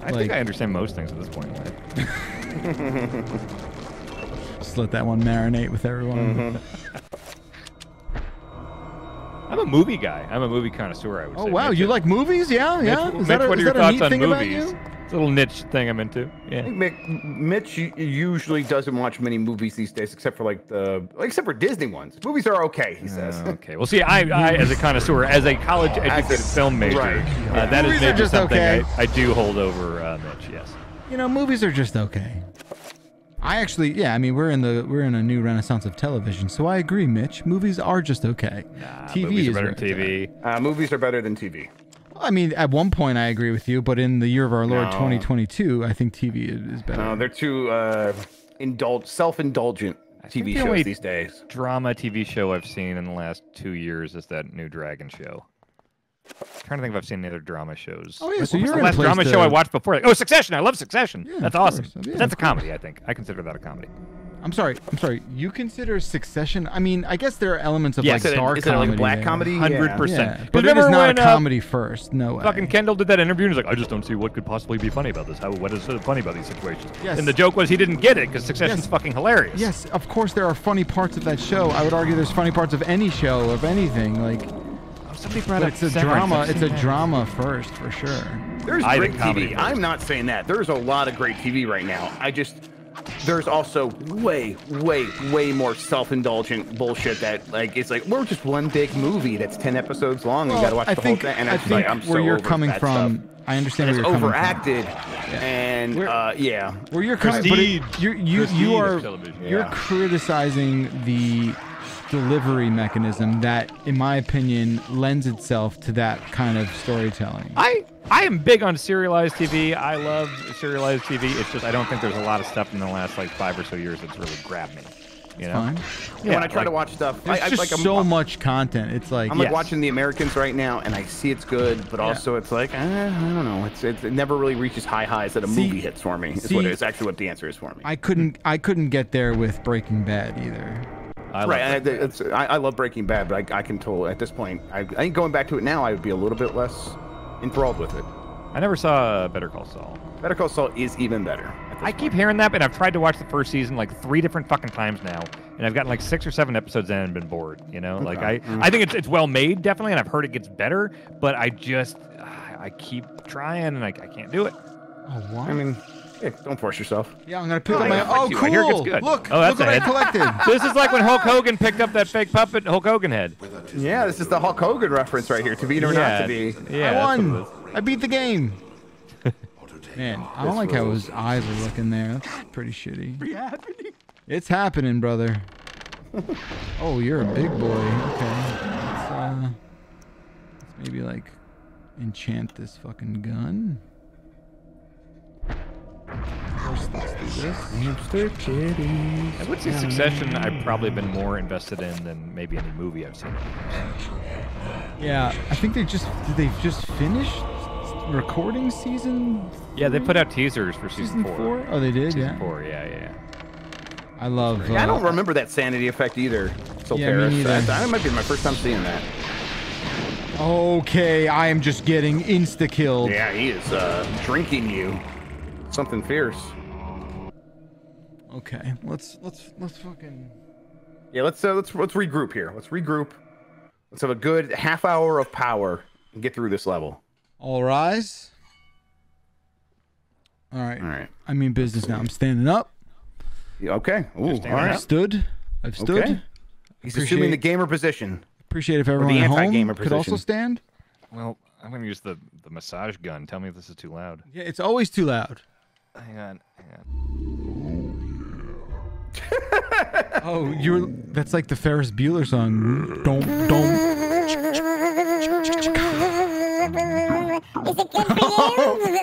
I like- think I understand most things at this point. in life. Just let that one marinate with everyone. I'm a movie guy. I'm a movie connoisseur. I would say. Oh say. wow, Mitch you like movies? Yeah, Mitch, yeah. Is Mitch, that a, what is are your thoughts neat on thing about movies? you? It's a little niche thing I'm into. Yeah. Mick, Mitch usually doesn't watch many movies these days, except for like the, except for Disney ones. Movies are okay, he says. Uh, okay. Well, see, I, I, as a connoisseur, as a college-educated film major, Right. uh, that is Movies are maybe something okay. I, I do hold over uh, Mitch. Yes. You know, movies are just okay. I actually, yeah, I mean, we're in the we're in a new renaissance of television, so I agree, Mitch. Movies are just okay. Nah, TV movies is are better than TV. Uh, movies are better than TV. I mean, at one point I agree with you, but in the year of our Lord No. 2022, I think TV is, is better. No, they're too uh, indulge, self-indulgent TV the shows only- these days. Drama TV show I've seen in the last two years is that new Dragon show. Trying to think if I've seen any other drama shows. Oh, yeah, What so you're the in a last drama to- show I watched before. Oh, Succession! I love Succession. Yeah, That's awesome. course. Yeah, That's a comedy, I think. I consider that a comedy. I'm sorry. I'm sorry. You consider Succession? I mean, I guess there are elements of Yes. like Is it- dark is it like a comedy. black there. comedy? Hundred Yeah. percent. Yeah, but it is not a uh, comedy first. No way. Fucking Kendall did that interview and he's like, I just don't see what could possibly be funny about this. How what is funny about these situations? Yes. And the joke was he didn't get it because Succession's Yes. fucking hilarious. Yes, of course there are funny parts of that show. I would argue there's funny parts of any show of anything. Like, Somebody brought but up it's a Severance. drama. I've It's a that. drama first for sure. There's I great TV. first. I'm not saying that. There's a lot of great TV right now. I just there's also way, way, way more self-indulgent bullshit that like it's like we're just one big movie that's ten episodes long. and you gotta watch I the think, whole thing. And I I'm think like, I'm where so you're coming from, stuff. I understand And where you're coming overacted, and Where- uh, yeah. from. Where you're coming, but it, Prestige. you you Prestige you of are television. you're Yeah. criticizing the delivery mechanism that, in my opinion, lends itself to that kind of storytelling. I I am big on serialized TV. I love serialized TV. It's just I don't think there's a lot of stuff in the last like five or so years that's really grabbed me. You know? Fine. Yeah, when I try like- to watch stuff, There's I, I, just like I'm, so much content. It's like I'm like Yes. watching The Americans right now, and I see it's good, but also it's like eh, I don't know. It's, it's it never really reaches high highs that a See- movie hits for me. Is see- what it is actually what the answer is for me. I couldn't I couldn't get there with Breaking Bad either. I love right, I, it's, I, I love Breaking Bad, but I, I can totally at this point. I, I think going back to it now, I would be a little bit less enthralled with it. I never saw Better Call Saul. Better Call Saul is even better. at this I keep hearing that, and I've tried to watch the first season like three different fucking times now, and I've gotten like six or seven episodes in and been bored. You know, like I, Okay. I think it's it's well made definitely, and I've heard it gets better, but I just I keep trying and I, I can't do it. Oh, what? I mean, yeah, don't force yourself. yeah, I'm gonna pick No, up my. Oh, cool! I hear it gets good. Look, Oh, that's look what I collected. this is like when Hulk Hogan picked up that fake puppet Hulk Hogan head. Yeah, this is the Hulk Hogan reference right here. To be or not to be. Yeah, I won. what it is. I beat the game. Man, I don't like how his eyes are looking there. That's pretty shitty. It's happening, brother. oh, you're a big boy. Okay. Let's, uh, let's maybe like enchant this fucking gun. First, let's do this. Hamster kitty. I would say Succession. I've probably been more invested in than maybe any movie I've seen. Yeah, I think they just did. They just finished recording season. Yeah, they put out teasers for season, Season four? Oh, they did. Season yeah. four, yeah, yeah. I love. Yeah, I uh, don't remember that sanity effect either. Solteris. Yeah, me neither. That, that might be my first time seeing that. Okay, I am just getting insta killed. Yeah, he is uh, drinking you. Something fierce. Okay, let's let's let's fucking. Yeah, let's uh, let's let's regroup here. Let's regroup. Let's have a good half hour of power and get through this level. All rise. All right. All right. I mean business now. I'm standing up. Yeah, okay. Ooh, all standing right. I've stood. I've stood. Okay. He's assuming the gamer position. Appreciate if everyone the at home anti-gamer could also stand. Well, I'm gonna use the the massage gun. Tell me if this is too loud. Yeah, it's always too loud. Hang on, hang on. Oh, you're. That's like the Ferris Bueller song. Don't don't. Is it good for you?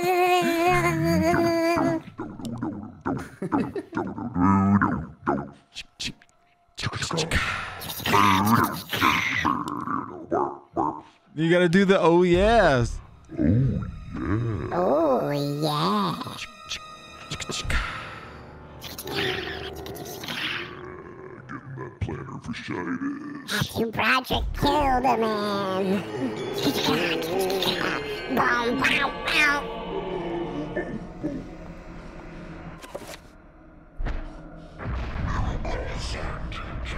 You gotta do the oh yes. Oh, yeah. Matthew Broderick killed a man. Boom, pow, pow.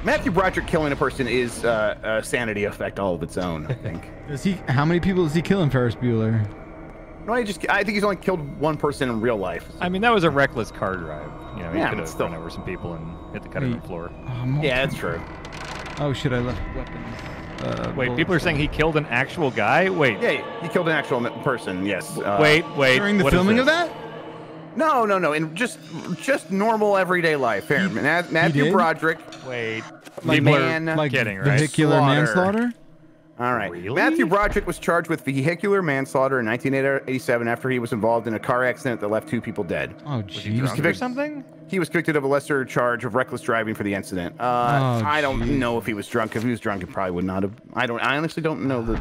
Matthew Broderick killing a person is uh, a sanity effect all of its own. I think. Does he? How many people does he kill in Ferris Bueller? No, I just I think he's only killed one person in real life. I mean, that was a reckless car drive. You know, he Yeah, could but have still. run over some people and hit the cutting room Wait. floor. Oh, Yeah, that's true. Oh shit! I left weapons. Uh, Wait, people are saying he killed an actual guy? Wait, Yeah, he killed an actual person. Yes. Uh, wait, wait. during the what is filming of that. No, no, no. In just just normal everyday life. Here, Ma- Matthew did? Broderick. Wait. Like people man- are Like kidding, right? vehicular Slaughter. manslaughter. All right. Really? Matthew Broderick was charged with vehicular manslaughter in 1987 after he was involved in a car accident that left two people dead. Oh Was he jeez. drunk or convicted- something? He was convicted of a lesser charge of reckless driving for the incident. Uh, Oh, I don't geez. know if he was drunk. If he was drunk, he probably would not have. I don't. I honestly don't know that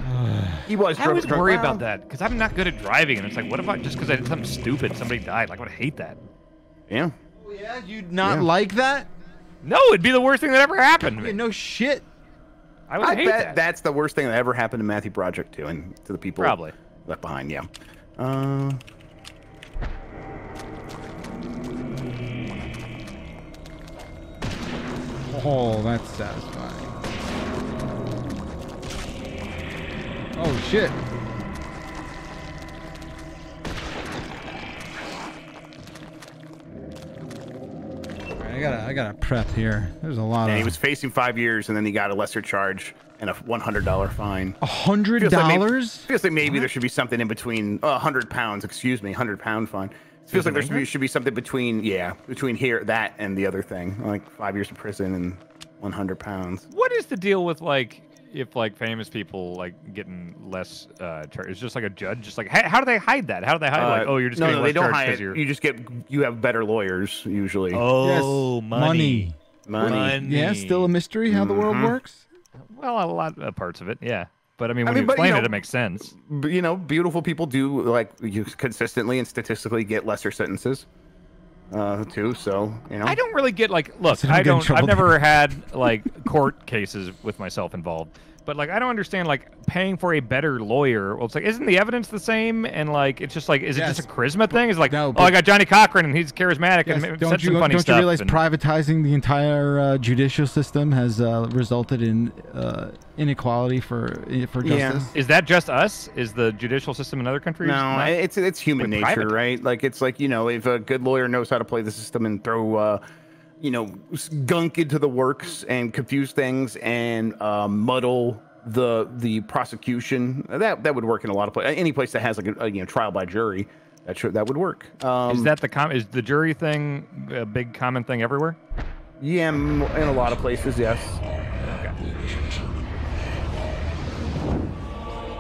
he was. I drunk- always drunk. worry Well, about that because I'm not good at driving, and it's like, what if I just because I did something stupid, somebody died? Like, I would hate that. Yeah. Oh, yeah, you'd not Yeah. like that? No, it'd be the worst thing that ever happened to me. Yeah, no shit. I would I hate bet that. that's the worst thing that ever happened to Matthew Broderick too, and to the people Probably. left behind. Yeah. Uh, Oh, that's satisfying. Oh shit. Alright, I gotta, I gotta prep here. There's a lot and of. he was facing five years, and then he got a lesser charge and a one hundred dollar fine. a hundred Feels like maybe- dollars. Feels like maybe there should be something in between. A hundred pounds, excuse me, hundred pound fine. Feels like there should be, should be something between, yeah, between here, that, and the other thing, like five years in prison and one hundred pounds. What is the deal with like if like famous people like getting less uh charge? It's just like a judge, just like how, how do they hide that? How do they hide like Uh, oh you're just no, getting no, less they don't hide. because you're You just get, you have better lawyers usually. oh Yes, money. money. Yeah, still a mystery how the world Mhm. works. Well, a lot of parts of it, yeah. But I mean, I when mean, you but, you explain know- it, it makes sense. You know, beautiful people do like you consistently and statistically get lesser sentences, uh, too. So you know, I don't really get like look, I'm I getting in don't I've never had like court cases with myself involved. But like I don't understand like paying for a better lawyer. Well, it's like isn't the evidence the same? And like it's just like is it just a Yes. charisma thing? Is like No, oh I got Johnnie Cochran and he's charismatic Yes, and don't said you some funny don't stuff. you realize and- privatizing the entire uh, judicial system has uh, resulted in uh, inequality for for Yeah. justice? is that just us? Is the judicial system in other countries? No, not? it's it's human nature, private. right? Like it's like you know, if a good lawyer knows how to play the system and throw, uh, you know, s- gunk into the works and confuse things and uh, muddle the the prosecution, that that would work in a lot of places. Any place that has like a, a you know trial by jury, that should that would work. Um, is that the com- is the jury thing a big common thing everywhere? yeah, in a lot of places, yes.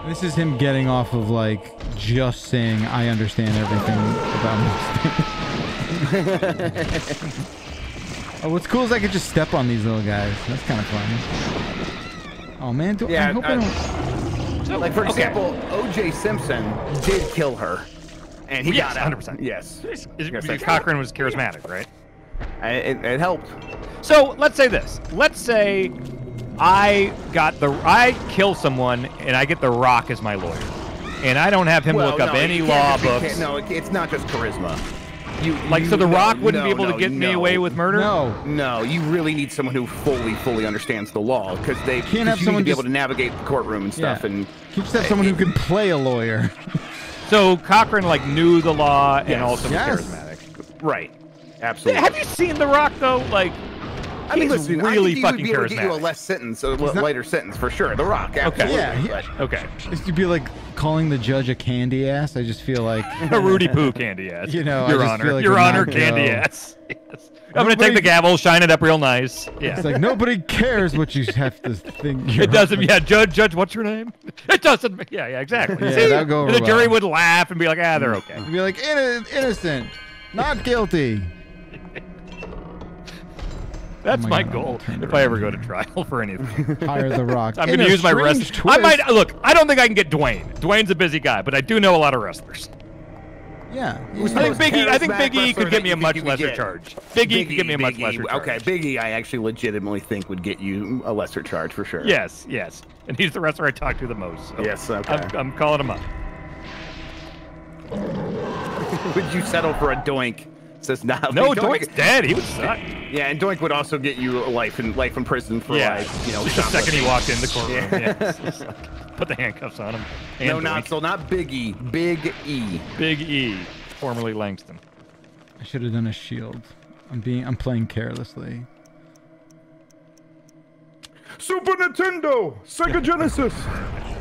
This is him getting off of like just saying I understand everything about most Oh, what's cool is I could just step on these little guys. That's kind of fun. Oh man, do, Yeah, I hope I uh, don't. Like for Okay. example, O.J. Simpson did kill her, and he Yes, got out. 100%. Yes, Is it, Yes, because that's- Cochran was charismatic, right? I- It, it helped. So let's say this. Let's say I got the I kill someone and I get the Rock as my lawyer, and I don't have him Well, look up any law can't- books. can't- No, it- it's not just charisma. You Like, you- so The no, Rock wouldn't no, be able to no, get me away with murder? No. No, you really need someone who fully, fully understands the law because they Can't 'cause have you someone need to be just- able to navigate the courtroom and stuff. Yeah. And You just have someone who can play a lawyer. So Cochran like knew the law and Yes. also was charismatic. right, absolutely. Have you seen The Rock though? Like, I mean, he's listen, I really think he fucking would be able to get you a less sentence, a not- lighter sentence for sure. The Rock, Okay. Yeah, but- okay, This would be like calling the judge a candy ass. I just feel like a Rudy Poo candy ass. You know, I Your just Honor, feel like Your Honor, candy go- ass. Yes. I'm gonna take the gavel, shine it up real nice. Yeah. it's like nobody cares what you have to think. It doesn't. Yeah, judge, judge. What's your name? It doesn't. Yeah, yeah, exactly. Yeah, See? that'll go And the over jury well. would laugh and be like, ah, they're okay. You'd be like "Inno- innocent, not guilty. That's Oh my my God, goal if I ever go to trial for anything. Hire the Rock. I'm going to use my strange wrestling. I might look. I don't think I can get Dwayne. Dwayne's a busy guy, but I do know a lot of wrestlers. Yeah. Yeah. I think Biggie. I think charismatic Big E wrestler could that get me a much lesser get? charge. Big E could get me a much E. lesser charge. Okay, Biggie, I actually legitimately think would get you a lesser charge for sure. Yes, yes. And he's the wrestler I talk to the most. So Yes, okay. I'm, I'm calling him up. would you settle for a doink? Says nah. No, like, Doink's dead. He would suck. Yeah, and Doink would also get you a life in life in prison for yeah. like you know Just the second he walked in the courtroom. Yeah. Yeah. it's just like, put the handcuffs on him. And No, not so not Big E, Big E. Big E, formerly Langston. I should have done a shield. I'm being. I'm playing carelessly. Super Nintendo, Sega Genesis.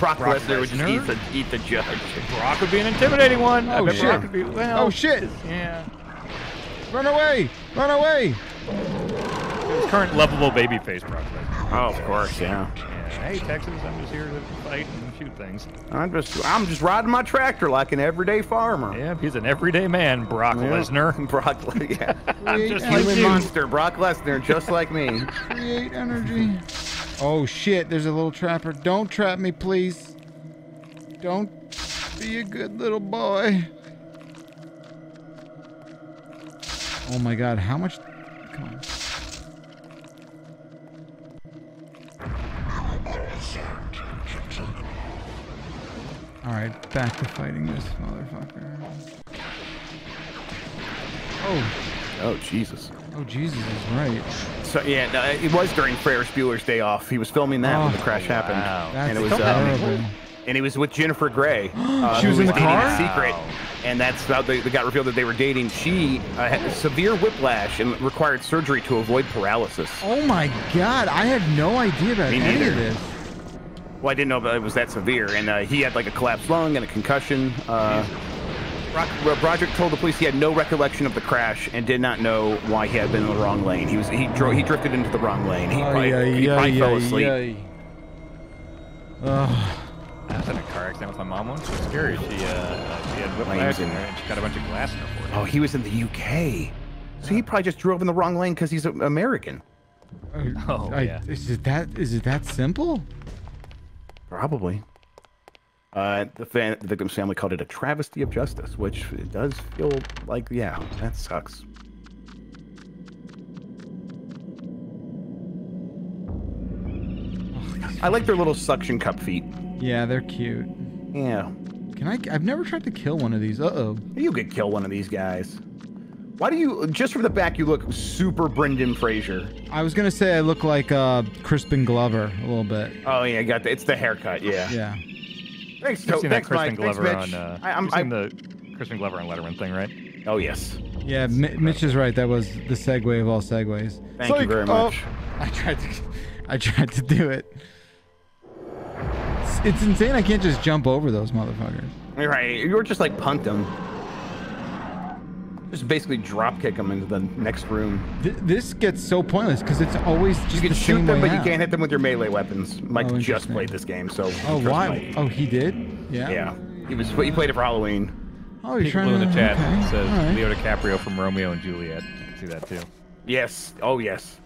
Brock, Brock Lesnar would just eat the, eat the judge. Brock would be an intimidating one. I Oh, bet shit. Brock be, well, Oh, shit. Yeah. Run away! Run away! His current lovable baby face Brock Lesnar. Oh, of course, yeah. Yeah. Hey, Texas, I'm just here to fight and shoot things. I'm just I'm just riding my tractor like an everyday farmer. Yeah, he's an everyday man, Brock Yeah. Lesnar. Brock, Le- yeah. I'm just Create like Human you. monster, Brock Lesnar, just like me. Create energy. Oh shit! There's a little trapper. Don't trap me, please. Don't be a good little boy. Oh my god! How much? Come on. All right, back to fighting this motherfucker. Oh, Oh Jesus. oh Jesus is right. So yeah, no, it was during Ferris Bueller's Day Off. He was filming that when the Oh, crash happened. That's and it was um, and he was with Jennifer Grey. Uh, She was in the dating car? secret, and that's how they, they got revealed that they were dating. She uh, had a severe whiplash and required surgery to avoid paralysis. Oh my god! I had no idea about Me any neither. of this. Well, I didn't know it was that severe, and uh, he had like a collapsed lung and a concussion. Uh, Broderick told the police he had no recollection of the crash and did not know why he had been in the wrong lane. He was he drove he drifted into the wrong lane. He probably, Ay, he ay, probably ay, fell asleep. ay. Ugh. I was in a car accident with my mom once. It was scary. She, uh, she had whiplash in- and and she got a bunch of glass in her forehead. Oh, he was in the UK. So he probably just drove in the wrong lane because he's a- American. Oh, I- yeah. Is it that? Is it that simple? Probably. Uh, the, fan, the victim's family called it a travesty of justice, which it does feel like, yeah, that sucks. I like their little suction cup feet. Yeah, they're cute. Yeah. Can I? I've never tried to kill one of these. Uh oh. You could kill one of these guys. Why do you, just from the back, you look super Brendan Fraser? I was gonna say I look like uh, Crispin Glover a little bit. Oh, yeah, got the, it's the haircut, yeah. Yeah. Thanks, You've seen thanks, that Crispin Mike. Thanks, Glover Mitch. on. Uh, I, I'm, you've seen I'm, the Crispin Glover on Letterman thing, right? oh, yes. Yeah, Mi- Mitch is right. That was the segue of all segues. Thank you very oh, much. I tried to, I tried to do it. It's, it's insane. I can't just jump over those motherfuckers. You're right. You were just like punt them. Just basically drop kick them into the next room. Th- this gets so pointless because it's always just You can the shoot same them, way but you can't hit them with your melee weapons. Mike Oh, just played this game, so. Oh, trust why? Mike. Oh, he did. Yeah. Yeah. He was. He played it for Halloween. Oh, you're Pink trying Blue in to the chat okay, says all right. Leo DiCaprio from Romeo and Juliet. I can see that too. Yes. Oh, yes.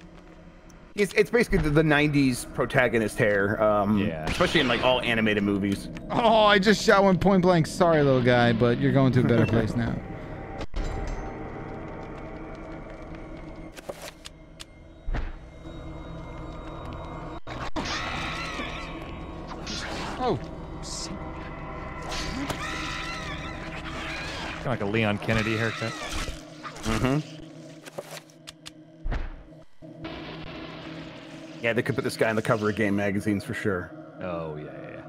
It's, it's basically the, the 90s protagonist hair. Um, Yeah. Especially in like all animated movies. Oh, I just shot one point blank. Sorry, little guy, but you're going to a better place now. Kind of like a Leon Kennedy haircut. Mm-hmm. Yeah, they could put this guy on the cover of game magazines for sure. Oh yeah, yeah,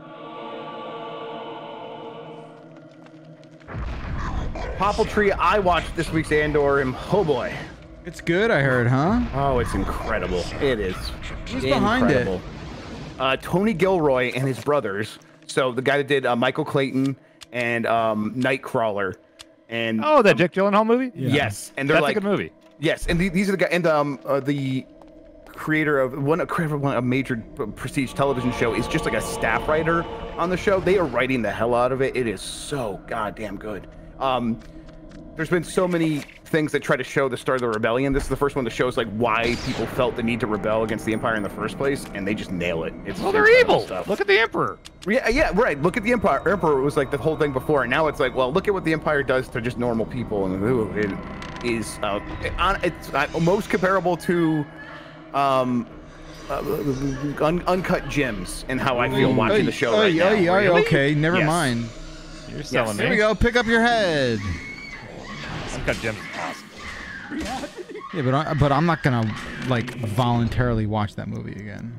yeah. Popple Tree, I watched this week's Andor, and oh boy. it's good. I heard, huh? Oh, it's incredible. It is. Who's behind it? Uh, Tony Gilroy and his brothers. So the guy that did uh, Michael Clayton and um, Nightcrawler, and Oh, that Jake Gyllenhaal movie? yes, and they're That's like a good movie. yes, and the, these are the guys and um uh, the creator of one a creator of one a major prestige television show is just like a staff writer on the show. They are writing the hell out of it. It is so goddamn good. Um, there's been so many things that try to show the start of the rebellion. This is the first one that shows like why people felt the need to rebel against the Empire in the first place, and they just nail it. It's Well, they're incredible evil. Look at the Emperor. Yeah, yeah, right. Look at the Empire. Emperor was like the whole thing before, and now it's like, well, look at what the Empire does to just normal people, and ooh, it is uh, on- it's uh, most comparable to um, uh, un- uncut gems and how I feel watching the show Oy, right now. oy, oy, Really? Okay, never Yes. mind. You're selling Here me. we go. Pick up your head. Gems is awesome. Yeah, but I, but I'm not gonna like voluntarily watch that movie again.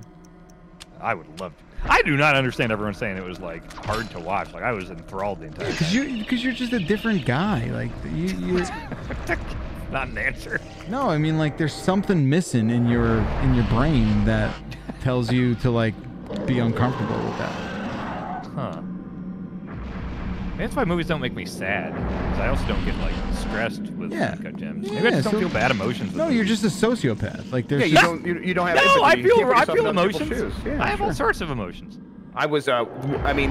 I would love to. I do not understand everyone saying it was like hard to watch. Like I was enthralled the entire Cause time. you because you're just a different guy. Like you you. Not an answer. No, I mean like there's something missing in your in your brain that tells you to like be uncomfortable with that. Huh. Maybe that's why movies don't make me sad. 'cause I also don't get like stressed with Yeah. uncut gems. Maybe Yeah, I just don't so- feel bad emotions. With No, you're just a sociopath. Like there's Yeah, you just, don't you, you don't have. No, empathy. I feel I feel in other people's emotions. Yeah, I have all sorts of emotions. I was, uh, w- I mean,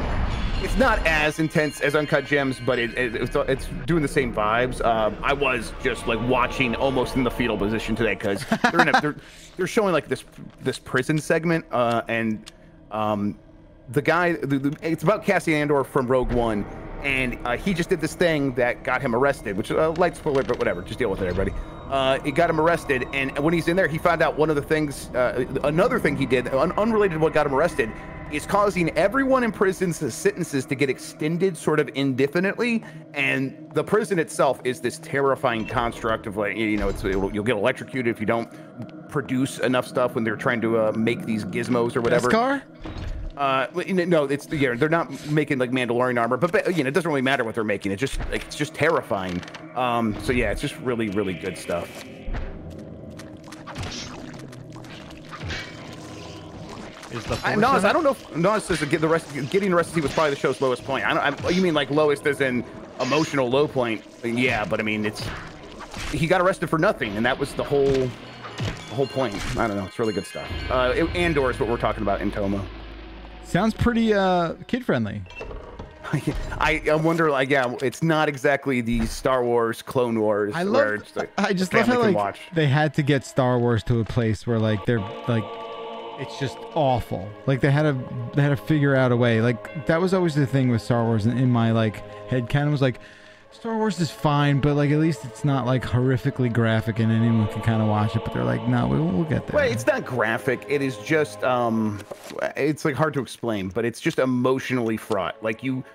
it's not as intense as Uncut Gems, but it, it, it's, it's doing the same vibes. Um, I was just like watching almost in the fetal position today because they're, in a, they're they're showing like this this prison segment, uh, and um, the guy, the, the, it's about Cassian Andor from Rogue One, and uh, he just did this thing that got him arrested, which uh, light spoiler, but whatever, just deal with it, everybody. Uh, it got him arrested, and when he's in there, he found out one of the things, uh, another thing he did, un- unrelated to what got him arrested, is causing everyone in prisons sentences to get extended sort of indefinitely, and the prison itself is this terrifying construct of like, you know, it's you'll get electrocuted if you don't produce enough stuff when they're trying to uh, make these gizmos or whatever. Beskar? Uh, well, you know, no, it's yeah, they're not making like Mandalorian armor, but, but you know, it doesn't really matter what they're making. It's just like it's just terrifying. Um, so yeah, it's just really, really good stuff. Is the I, Nas, I don't know. If, Nas says get the rest, getting the rest of was probably the show's lowest point. I don't. I, you mean like lowest as in emotional low point? Yeah, but I mean it's he got arrested for nothing, and that was the whole the whole point. I don't know. It's really good stuff. Uh, it, Andor is what we're talking about in Tomo. Sounds pretty uh kid friendly. I, I wonder, like, yeah, it's not exactly the Star Wars Clone Wars I love. like I just love how like watch. they had to get Star Wars to a place where like they're like it's just awful. Like they had to they had to figure out a way. Like that was always the thing with Star Wars in, in my like head canon was like Star Wars is fine, but like at least it's not like horrifically graphic and anyone can kind of watch it. But they're like, no, we'll, we'll get there. Well, it's not graphic. It is just um, it's like hard to explain, but it's just emotionally fraught. Like you,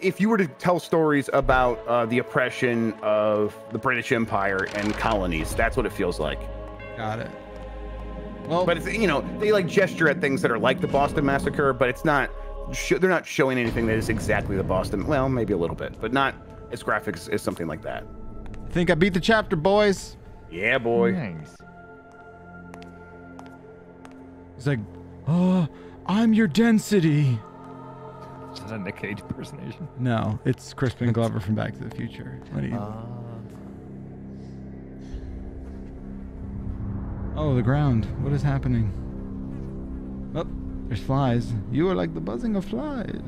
if you were to tell stories about uh, the oppression of the British Empire and colonies, that's what it feels like. Got it. Well, but it's you know they like gesture at things that are like the Boston Massacre, but it's not. They're not showing anything that is exactly the Boston. Well, maybe a little bit, but not as graphics as, as something like that. I think I beat the chapter, boys. Yeah, boy. Nice. It's like, oh, I'm your density. Is that a Nick Cage impersonation? No, it's Crispin Glover from Back to the Future. What do you? Uh. Oh, the ground. What is happening? Oh, there's flies. You are like the buzzing of flies.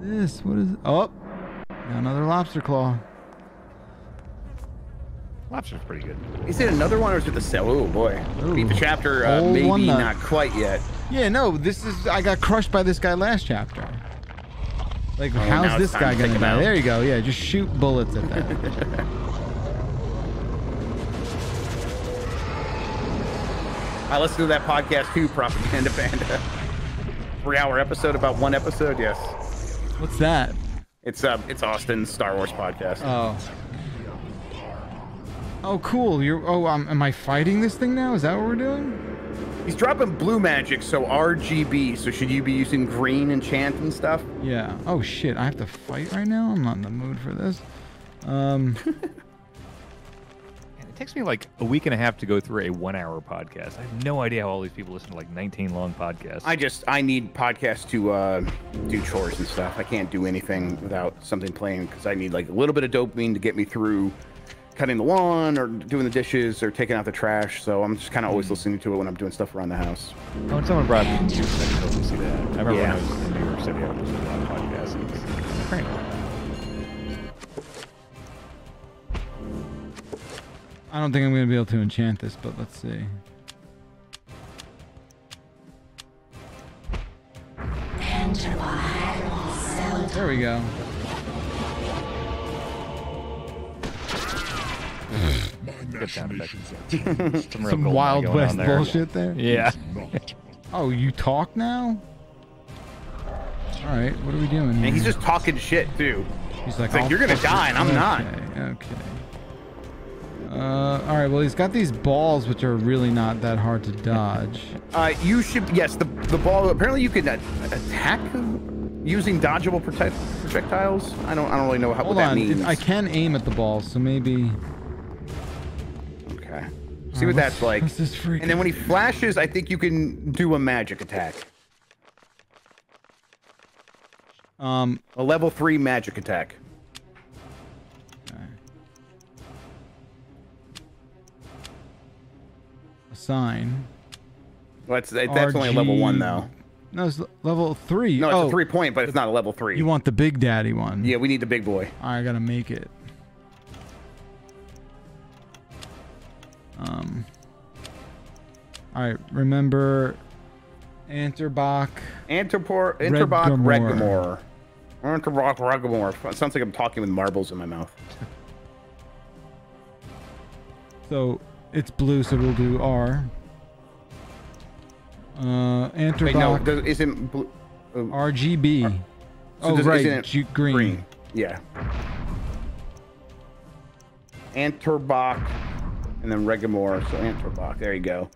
This, what is Oh, got another lobster claw. Lobster's pretty good. Is it another one or is it the cell? Oh boy, beat the chapter. Uh, maybe one not quite yet. Yeah, no, this is. I got crushed by this guy last chapter. Like, Oh, how's this guy to take gonna die? There you go. Yeah, just shoot bullets at that. I listened to that podcast too, Propaganda Panda. Three-hour episode about one episode. Yes, What's that? it's uh, it's Austin's Star Wars podcast. Oh. Oh, cool. You're. Oh, um, am I fighting this thing now? Is that what we're doing? He's dropping blue magic, so RGB. So should you be using green enchant and stuff? Yeah. Oh shit! I have to fight right now. I'm not in the mood for this. Um. It takes me like a week and a half to go through a one-hour podcast. I have no idea how all these people listen to like 19 long podcasts. I just I need podcasts to uh, do chores and stuff. I can't do anything without something playing because I need like a little bit of dopamine to get me through cutting the lawn or doing the dishes or taking out the trash. So I'm just kind of always listening to it when I'm doing stuff around the house. Oh, and someone brought up computers. I didn't totally see that. I remember Yeah. when I was in New York City, I was listening to a lot I don't think I'm gonna be able to enchant this, but let's see. There we go. Good sound effect. Some, Some Wild going West there. bullshit there. Yeah. Oh, you talk now? All right, what are we doing? And he's just talking shit too. He's like, like, you're gonna die and I'm not. Okay, okay. Uh, all right. Well, he's got these balls, which are really not that hard to dodge. Uh, you should yes. The the ball. Apparently, you can attack using dodgeable protect, projectiles. I don't. I don't really know how, what Hold that on. means. I can aim at the balls, so maybe. Okay. See what that's like. This is freaking. And then when he flashes, I think you can do a magic attack. Um, a level three magic attack. Assign. Well, that's that's only a level one though. No, it's level three. No, it's oh, a three point, but it's not a level three. You want the big daddy one? Yeah, we need the big boy. I gotta make it. Um. All right. Remember, Antorbok. Redgormor. Redgormor. Antorbok, Redgormor. Sounds like I'm talking with marbles in my mouth. So it's blue, so we'll do R. Uh, Antorbok. Wait, no, does, isn't blue? uh, RGB. so oh does- right, isn't it Ju- green. Yeah. Antorbok, and then Redgormor. So Antorbok. There you go.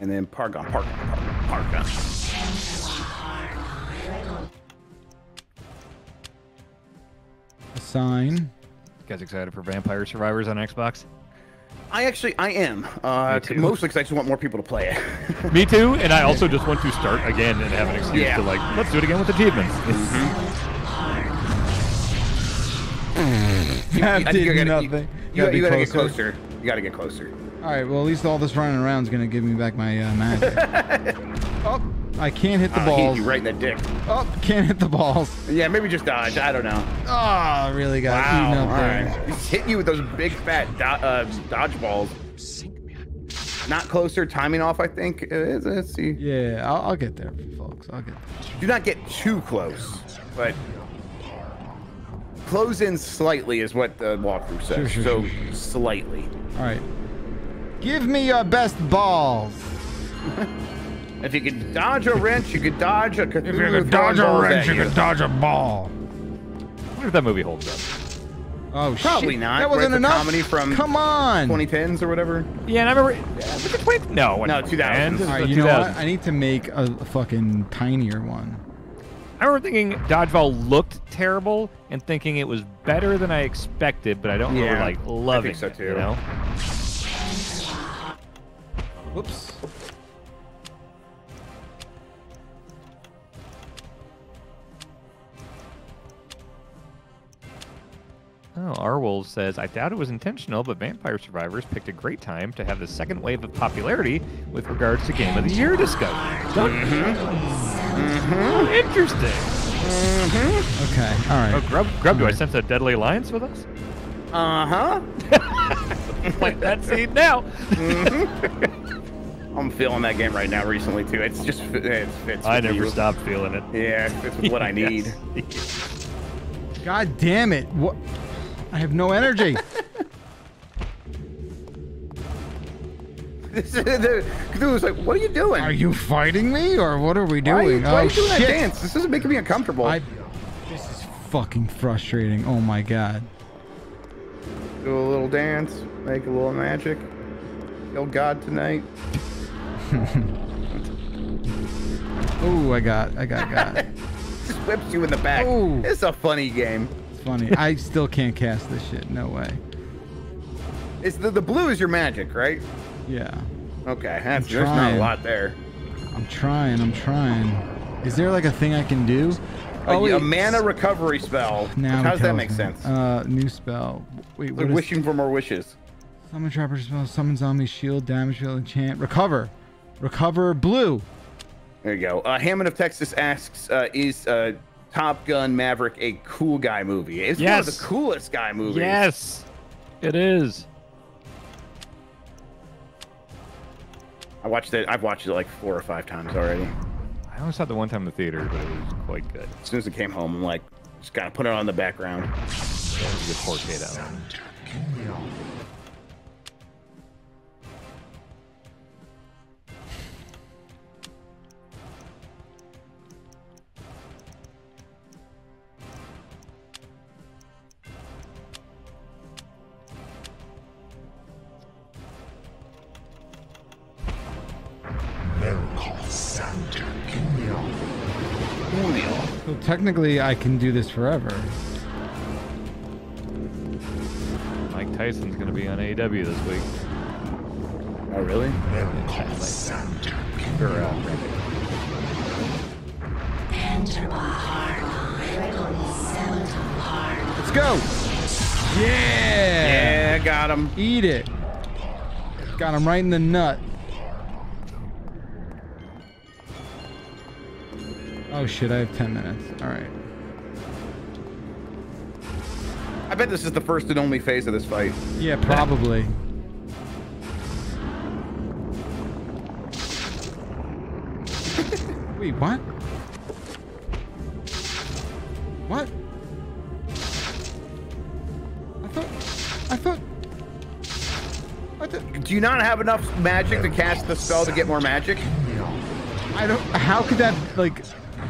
And then Pargon, Pargon, Pargon, Pargon. Assign. You guys excited for Vampire Survivors on Xbox? I actually, I am. Uh, too. mostly because I just want more people to play it. Me too, and I also just want to start again and have an excuse Yeah. to like, let's do it again with achievements. You- That I think did you gotta- nothing. You, gotta you gotta get closer. closer. You gotta get closer. All right. Well, at least all this running around is gonna give me back my uh, magic. oh, I can't hit the Uh, he hit balls. you right in the dick. Oh, can't hit the balls. Yeah, maybe just dodge. I don't know. Oh, really got Wow. eaten up there. right. He's hitting you with those big fat do- uh, dodgeballs. Not closer, timing off. I think. Uh, let's- let's see. Yeah, I'll, I'll get there, folks. I'll get there. Do not get too close, but close in slightly is what the walkthrough says. Sure, sure, so sure. slightly. All right. Give me your best balls. If you could dodge a wrench, you could dodge a Cthulhu If you could dodge a wrench, at you could dodge a ball. I wonder if that movie holds up. Oh Probably shit. not. That wasn't it's a enough. comedy from Come on. 2010s or whatever. Yeah, and I remember. Yeah, was it 20? No, No, 2000s. All right, you know what? I need to make a, a fucking tinier one. I remember thinking Dodgeball looked terrible and thinking it was better than I expected, but I don't remember Yeah, like I loving think so, it. too. You know? Whoops. Oh, Arwolf says, I doubt it was intentional, but Vampire Survivors picked a great time to have the second wave of popularity with regards to Game of the Year discovery. Oh, interesting. Mhm. Okay. All right. Oh, Grub, Grub, do I sense a deadly alliance with us? Uh huh. Plant that seed now. I'm feeling that game right now. Recently too. It's just it's, fits. I never you. stopped feeling it. Yeah, it's fits what I need. God damn it! What? I have no energy. This is- the Cthulhu's like, what are you doing? Are you fighting me, or what are we Why are you, doing? why are oh you doing shit! that dance? This isn't making me uncomfortable. I. This is fucking frustrating. Oh my god. Do a little dance, make a little magic. Kill God tonight. Oh, I got, I got, got. Just whips you in the back. Oh. It's a funny game. It's funny. I still can't cast this shit. No way. It's the, the blue is your magic, right? Yeah. Okay, that's, there's not a lot there. I'm trying. I'm trying. Is there like a thing I can do? Oh, wait. a mana recovery spell. Now How does that make me. sense? Uh, new spell. Wait, what is wishing for more wishes. summon trapper spell? Summon zombie shield damage shield enchant recover, recover blue. There you go. Uh, Hammond of Texas asks, uh, is uh, Top Gun Maverick a cool guy movie? It's one of the coolest guy movies. Yes. It is. I watched it. I've watched it like four or five times already. I only saw it the one time in the theater, but it was quite good. As soon as it came home, I'm like, just gotta put it on the background. It was a good 4K that one. So technically, I can do this forever. Mike Tyson's going to be on AEW this week. Oh, really? Let's go. Yeah. Yeah, got him. Eat it. Got him right in the nut. Oh shit, I have 10 minutes. All right. I bet this is the first and only phase of this fight. Yeah, probably. Wait, what? What? I thought. I thought. What the? Do you not have enough magic to cast the spell to get more magic? I don't. How could that like?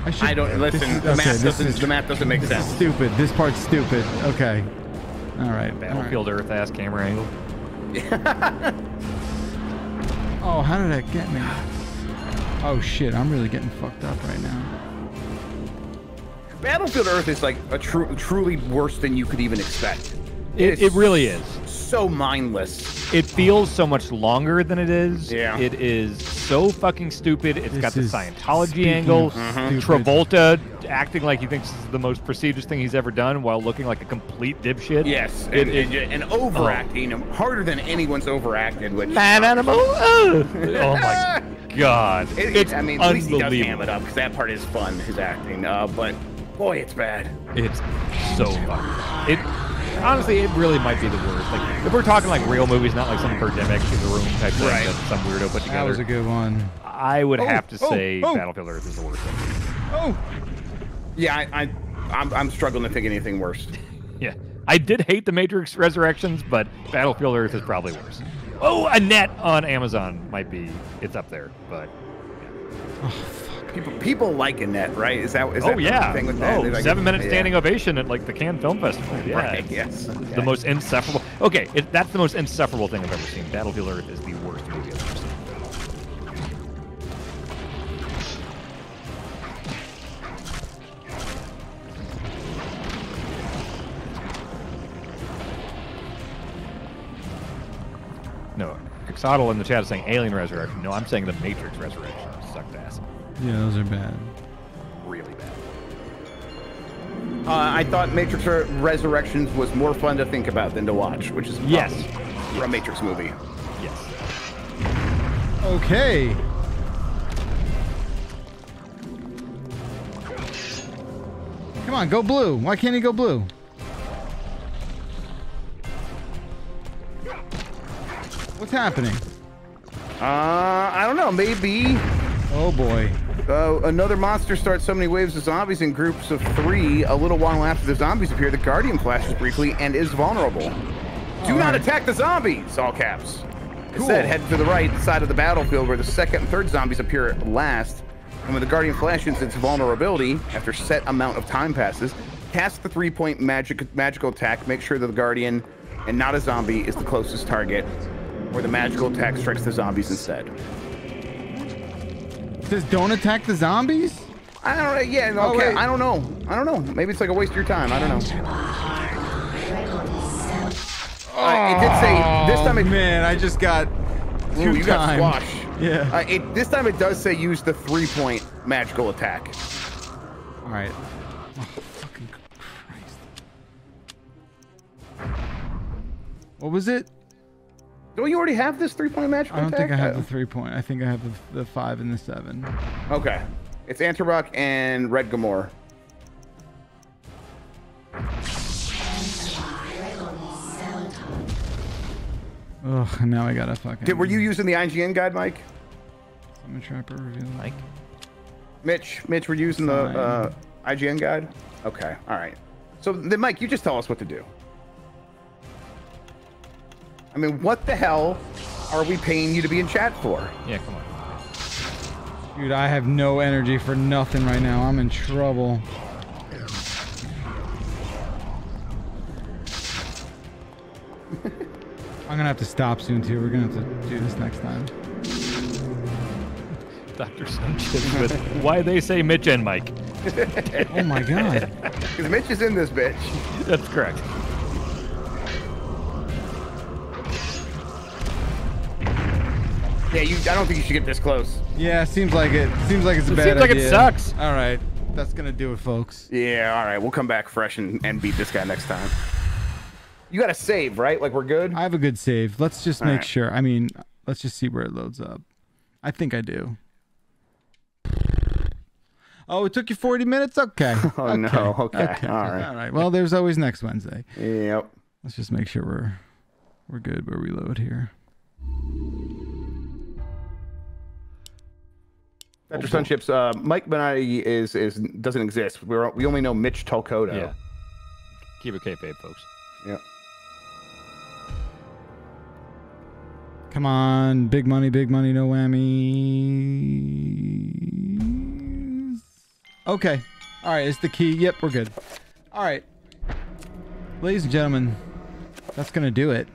I, should, I don't listen. Is- the okay, math doesn't. is The math doesn't make sense. stupid. This part's stupid. Okay. All right. all right. Battlefield Earth ass camera angle. Oh, how did that get me? Oh shit, I'm really getting fucked up right now. Battlefield Earth is like a true, truly worse than you could even expect. It, it really is. So mindless. It feels so much longer than it is. Yeah. It is so fucking stupid. It's This got the Scientology angle. of stupid. Travolta acting like he thinks this is the most prestigious thing he's ever done while looking like a complete dipshit. Yes, It, and, it, and, and overacting harder than anyone's overacted. Which Man animal. Oh, oh my god. It, it's it, I mean, at least he does unbelievable. ham it up because that part is fun, his acting. Uh, but boy, it's bad. It's so fucking. It honestly, it really might be the worst. Like if we're talking like real movies, not like some pandemic in the room type thing Right. that some weirdo put together. That was a good one. I would Oh, have to oh, say oh. Battlefield Earth is the worst. Thing. Oh, Yeah, I, I I'm, I'm struggling to think anything worse. Yeah, I did hate the Matrix Resurrections, but Battlefield Earth is probably worse. Oh, Annette on Amazon might be. It's up there, but People people like Annette, right? Is that is oh, that oh the yeah, thing with that? oh, like- seven minute yeah. standing ovation at like the Cannes Film Festival. Yeah, Right, yes. the most insufferable. Okay, it, that's the most insufferable thing I've ever seen. Battlefield Earth is the worst movie I've ever seen. No, Exodal in the chat is saying Alien Resurrection. No, I'm saying the Matrix Resurrection. Yeah, those are bad. Really bad. Uh, I thought Matrix Resurrections was more fun to think about than to watch, which is Yes. for a Matrix movie. Yes. Okay. Come on, go blue. Why can't he go blue? What's happening? Uh, I don't know. Maybe Oh boy. uh, another monster starts summoning waves of zombies in groups of three. A little while after the zombies appear, the Guardian flashes briefly and is vulnerable. Do not Alright. attack the zombies! All caps. Cool. Instead, head to the right side of the battlefield where the second and third zombies appear last. And when the Guardian flashes its vulnerability, after set amount of time passes, cast the three-point magic magical attack. Make sure that the Guardian and not a zombie is the closest target, where the magical attack strikes the zombies instead. It says don't attack the zombies? I don't know. Yeah, Oh, okay. wait. I don't know. I don't know. Maybe it's like a waste of your time. I don't know. Uh, it did say this time. It, Oh, man, I just got Ooh, two you got squash. Yeah. Uh, it, this time it does say use the three-point magical attack. All right. Oh, fucking Christ. What was it? Don't you already have this three-point magical I don't attack? think I have the three point. I think I have the, the five and the seven. Okay. It's Antorbok and Redgormor. Ugh, now I gotta fucking. Did, were you using the IGN guide, Mike? I'm Summon Trapper reveal. Mike? Mitch, Mitch, we're using the uh, IGN guide. Okay, all right. So then, Mike, you just tell us what to do. I mean, what the hell are we paying you to be in chat for? Yeah, come on. Dude, I have no energy for nothing right now. I'm in trouble. I'm gonna have to stop soon too. We're gonna have to do this next time. Dr. Sanchez with why they say Mitch and Mike. Oh my god. Because Mitch is in this bitch. That's correct. Yeah, you. I don't think you should get this close. Yeah, seems like it. Seems like it's a It bad seems like it sucks. All right, that's gonna do it, folks. Yeah, all right. We'll come back fresh and, and beat this guy next time. You got to save, right? Like we're good. I have a good save. Let's just All make right. sure. I mean, let's just see where it loads up. I think I do. Oh, it took you 40 minutes? Okay. Oh, no. Okay. All right. All right. Well, there's always next Wednesday. Yep. Let's just make sure we're we're good where we load here. Dr. Sunships, uh, Mike Benetti is is doesn't exist. We're we only know Mitch Tolkoto. Yeah. Keep it kayfabe, folks. Yep. Come on, big money, big money, no whammies. Okay. All right, it's the key. Yep, we're good. All right. Ladies and gentlemen, that's going to do it.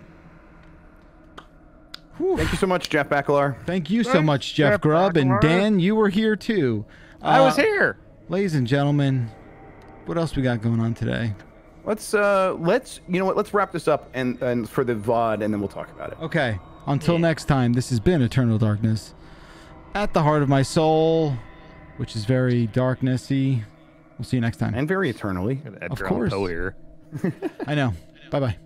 Thank you so much, Jeff Bakalar. Thank you so much, Jeff, Jeff Grubb. And Dan, you were here too. I was Uh, here. Ladies and gentlemen, what else we got going on today? Let's uh let's you know what let's wrap this up and and for the VOD and then we'll talk about it. Okay. Until next time, this has been Eternal Darkness. At the heart of my soul, which is very darknessy. We'll see you next time. And very eternally. Of course. Poe here. I know. Bye bye.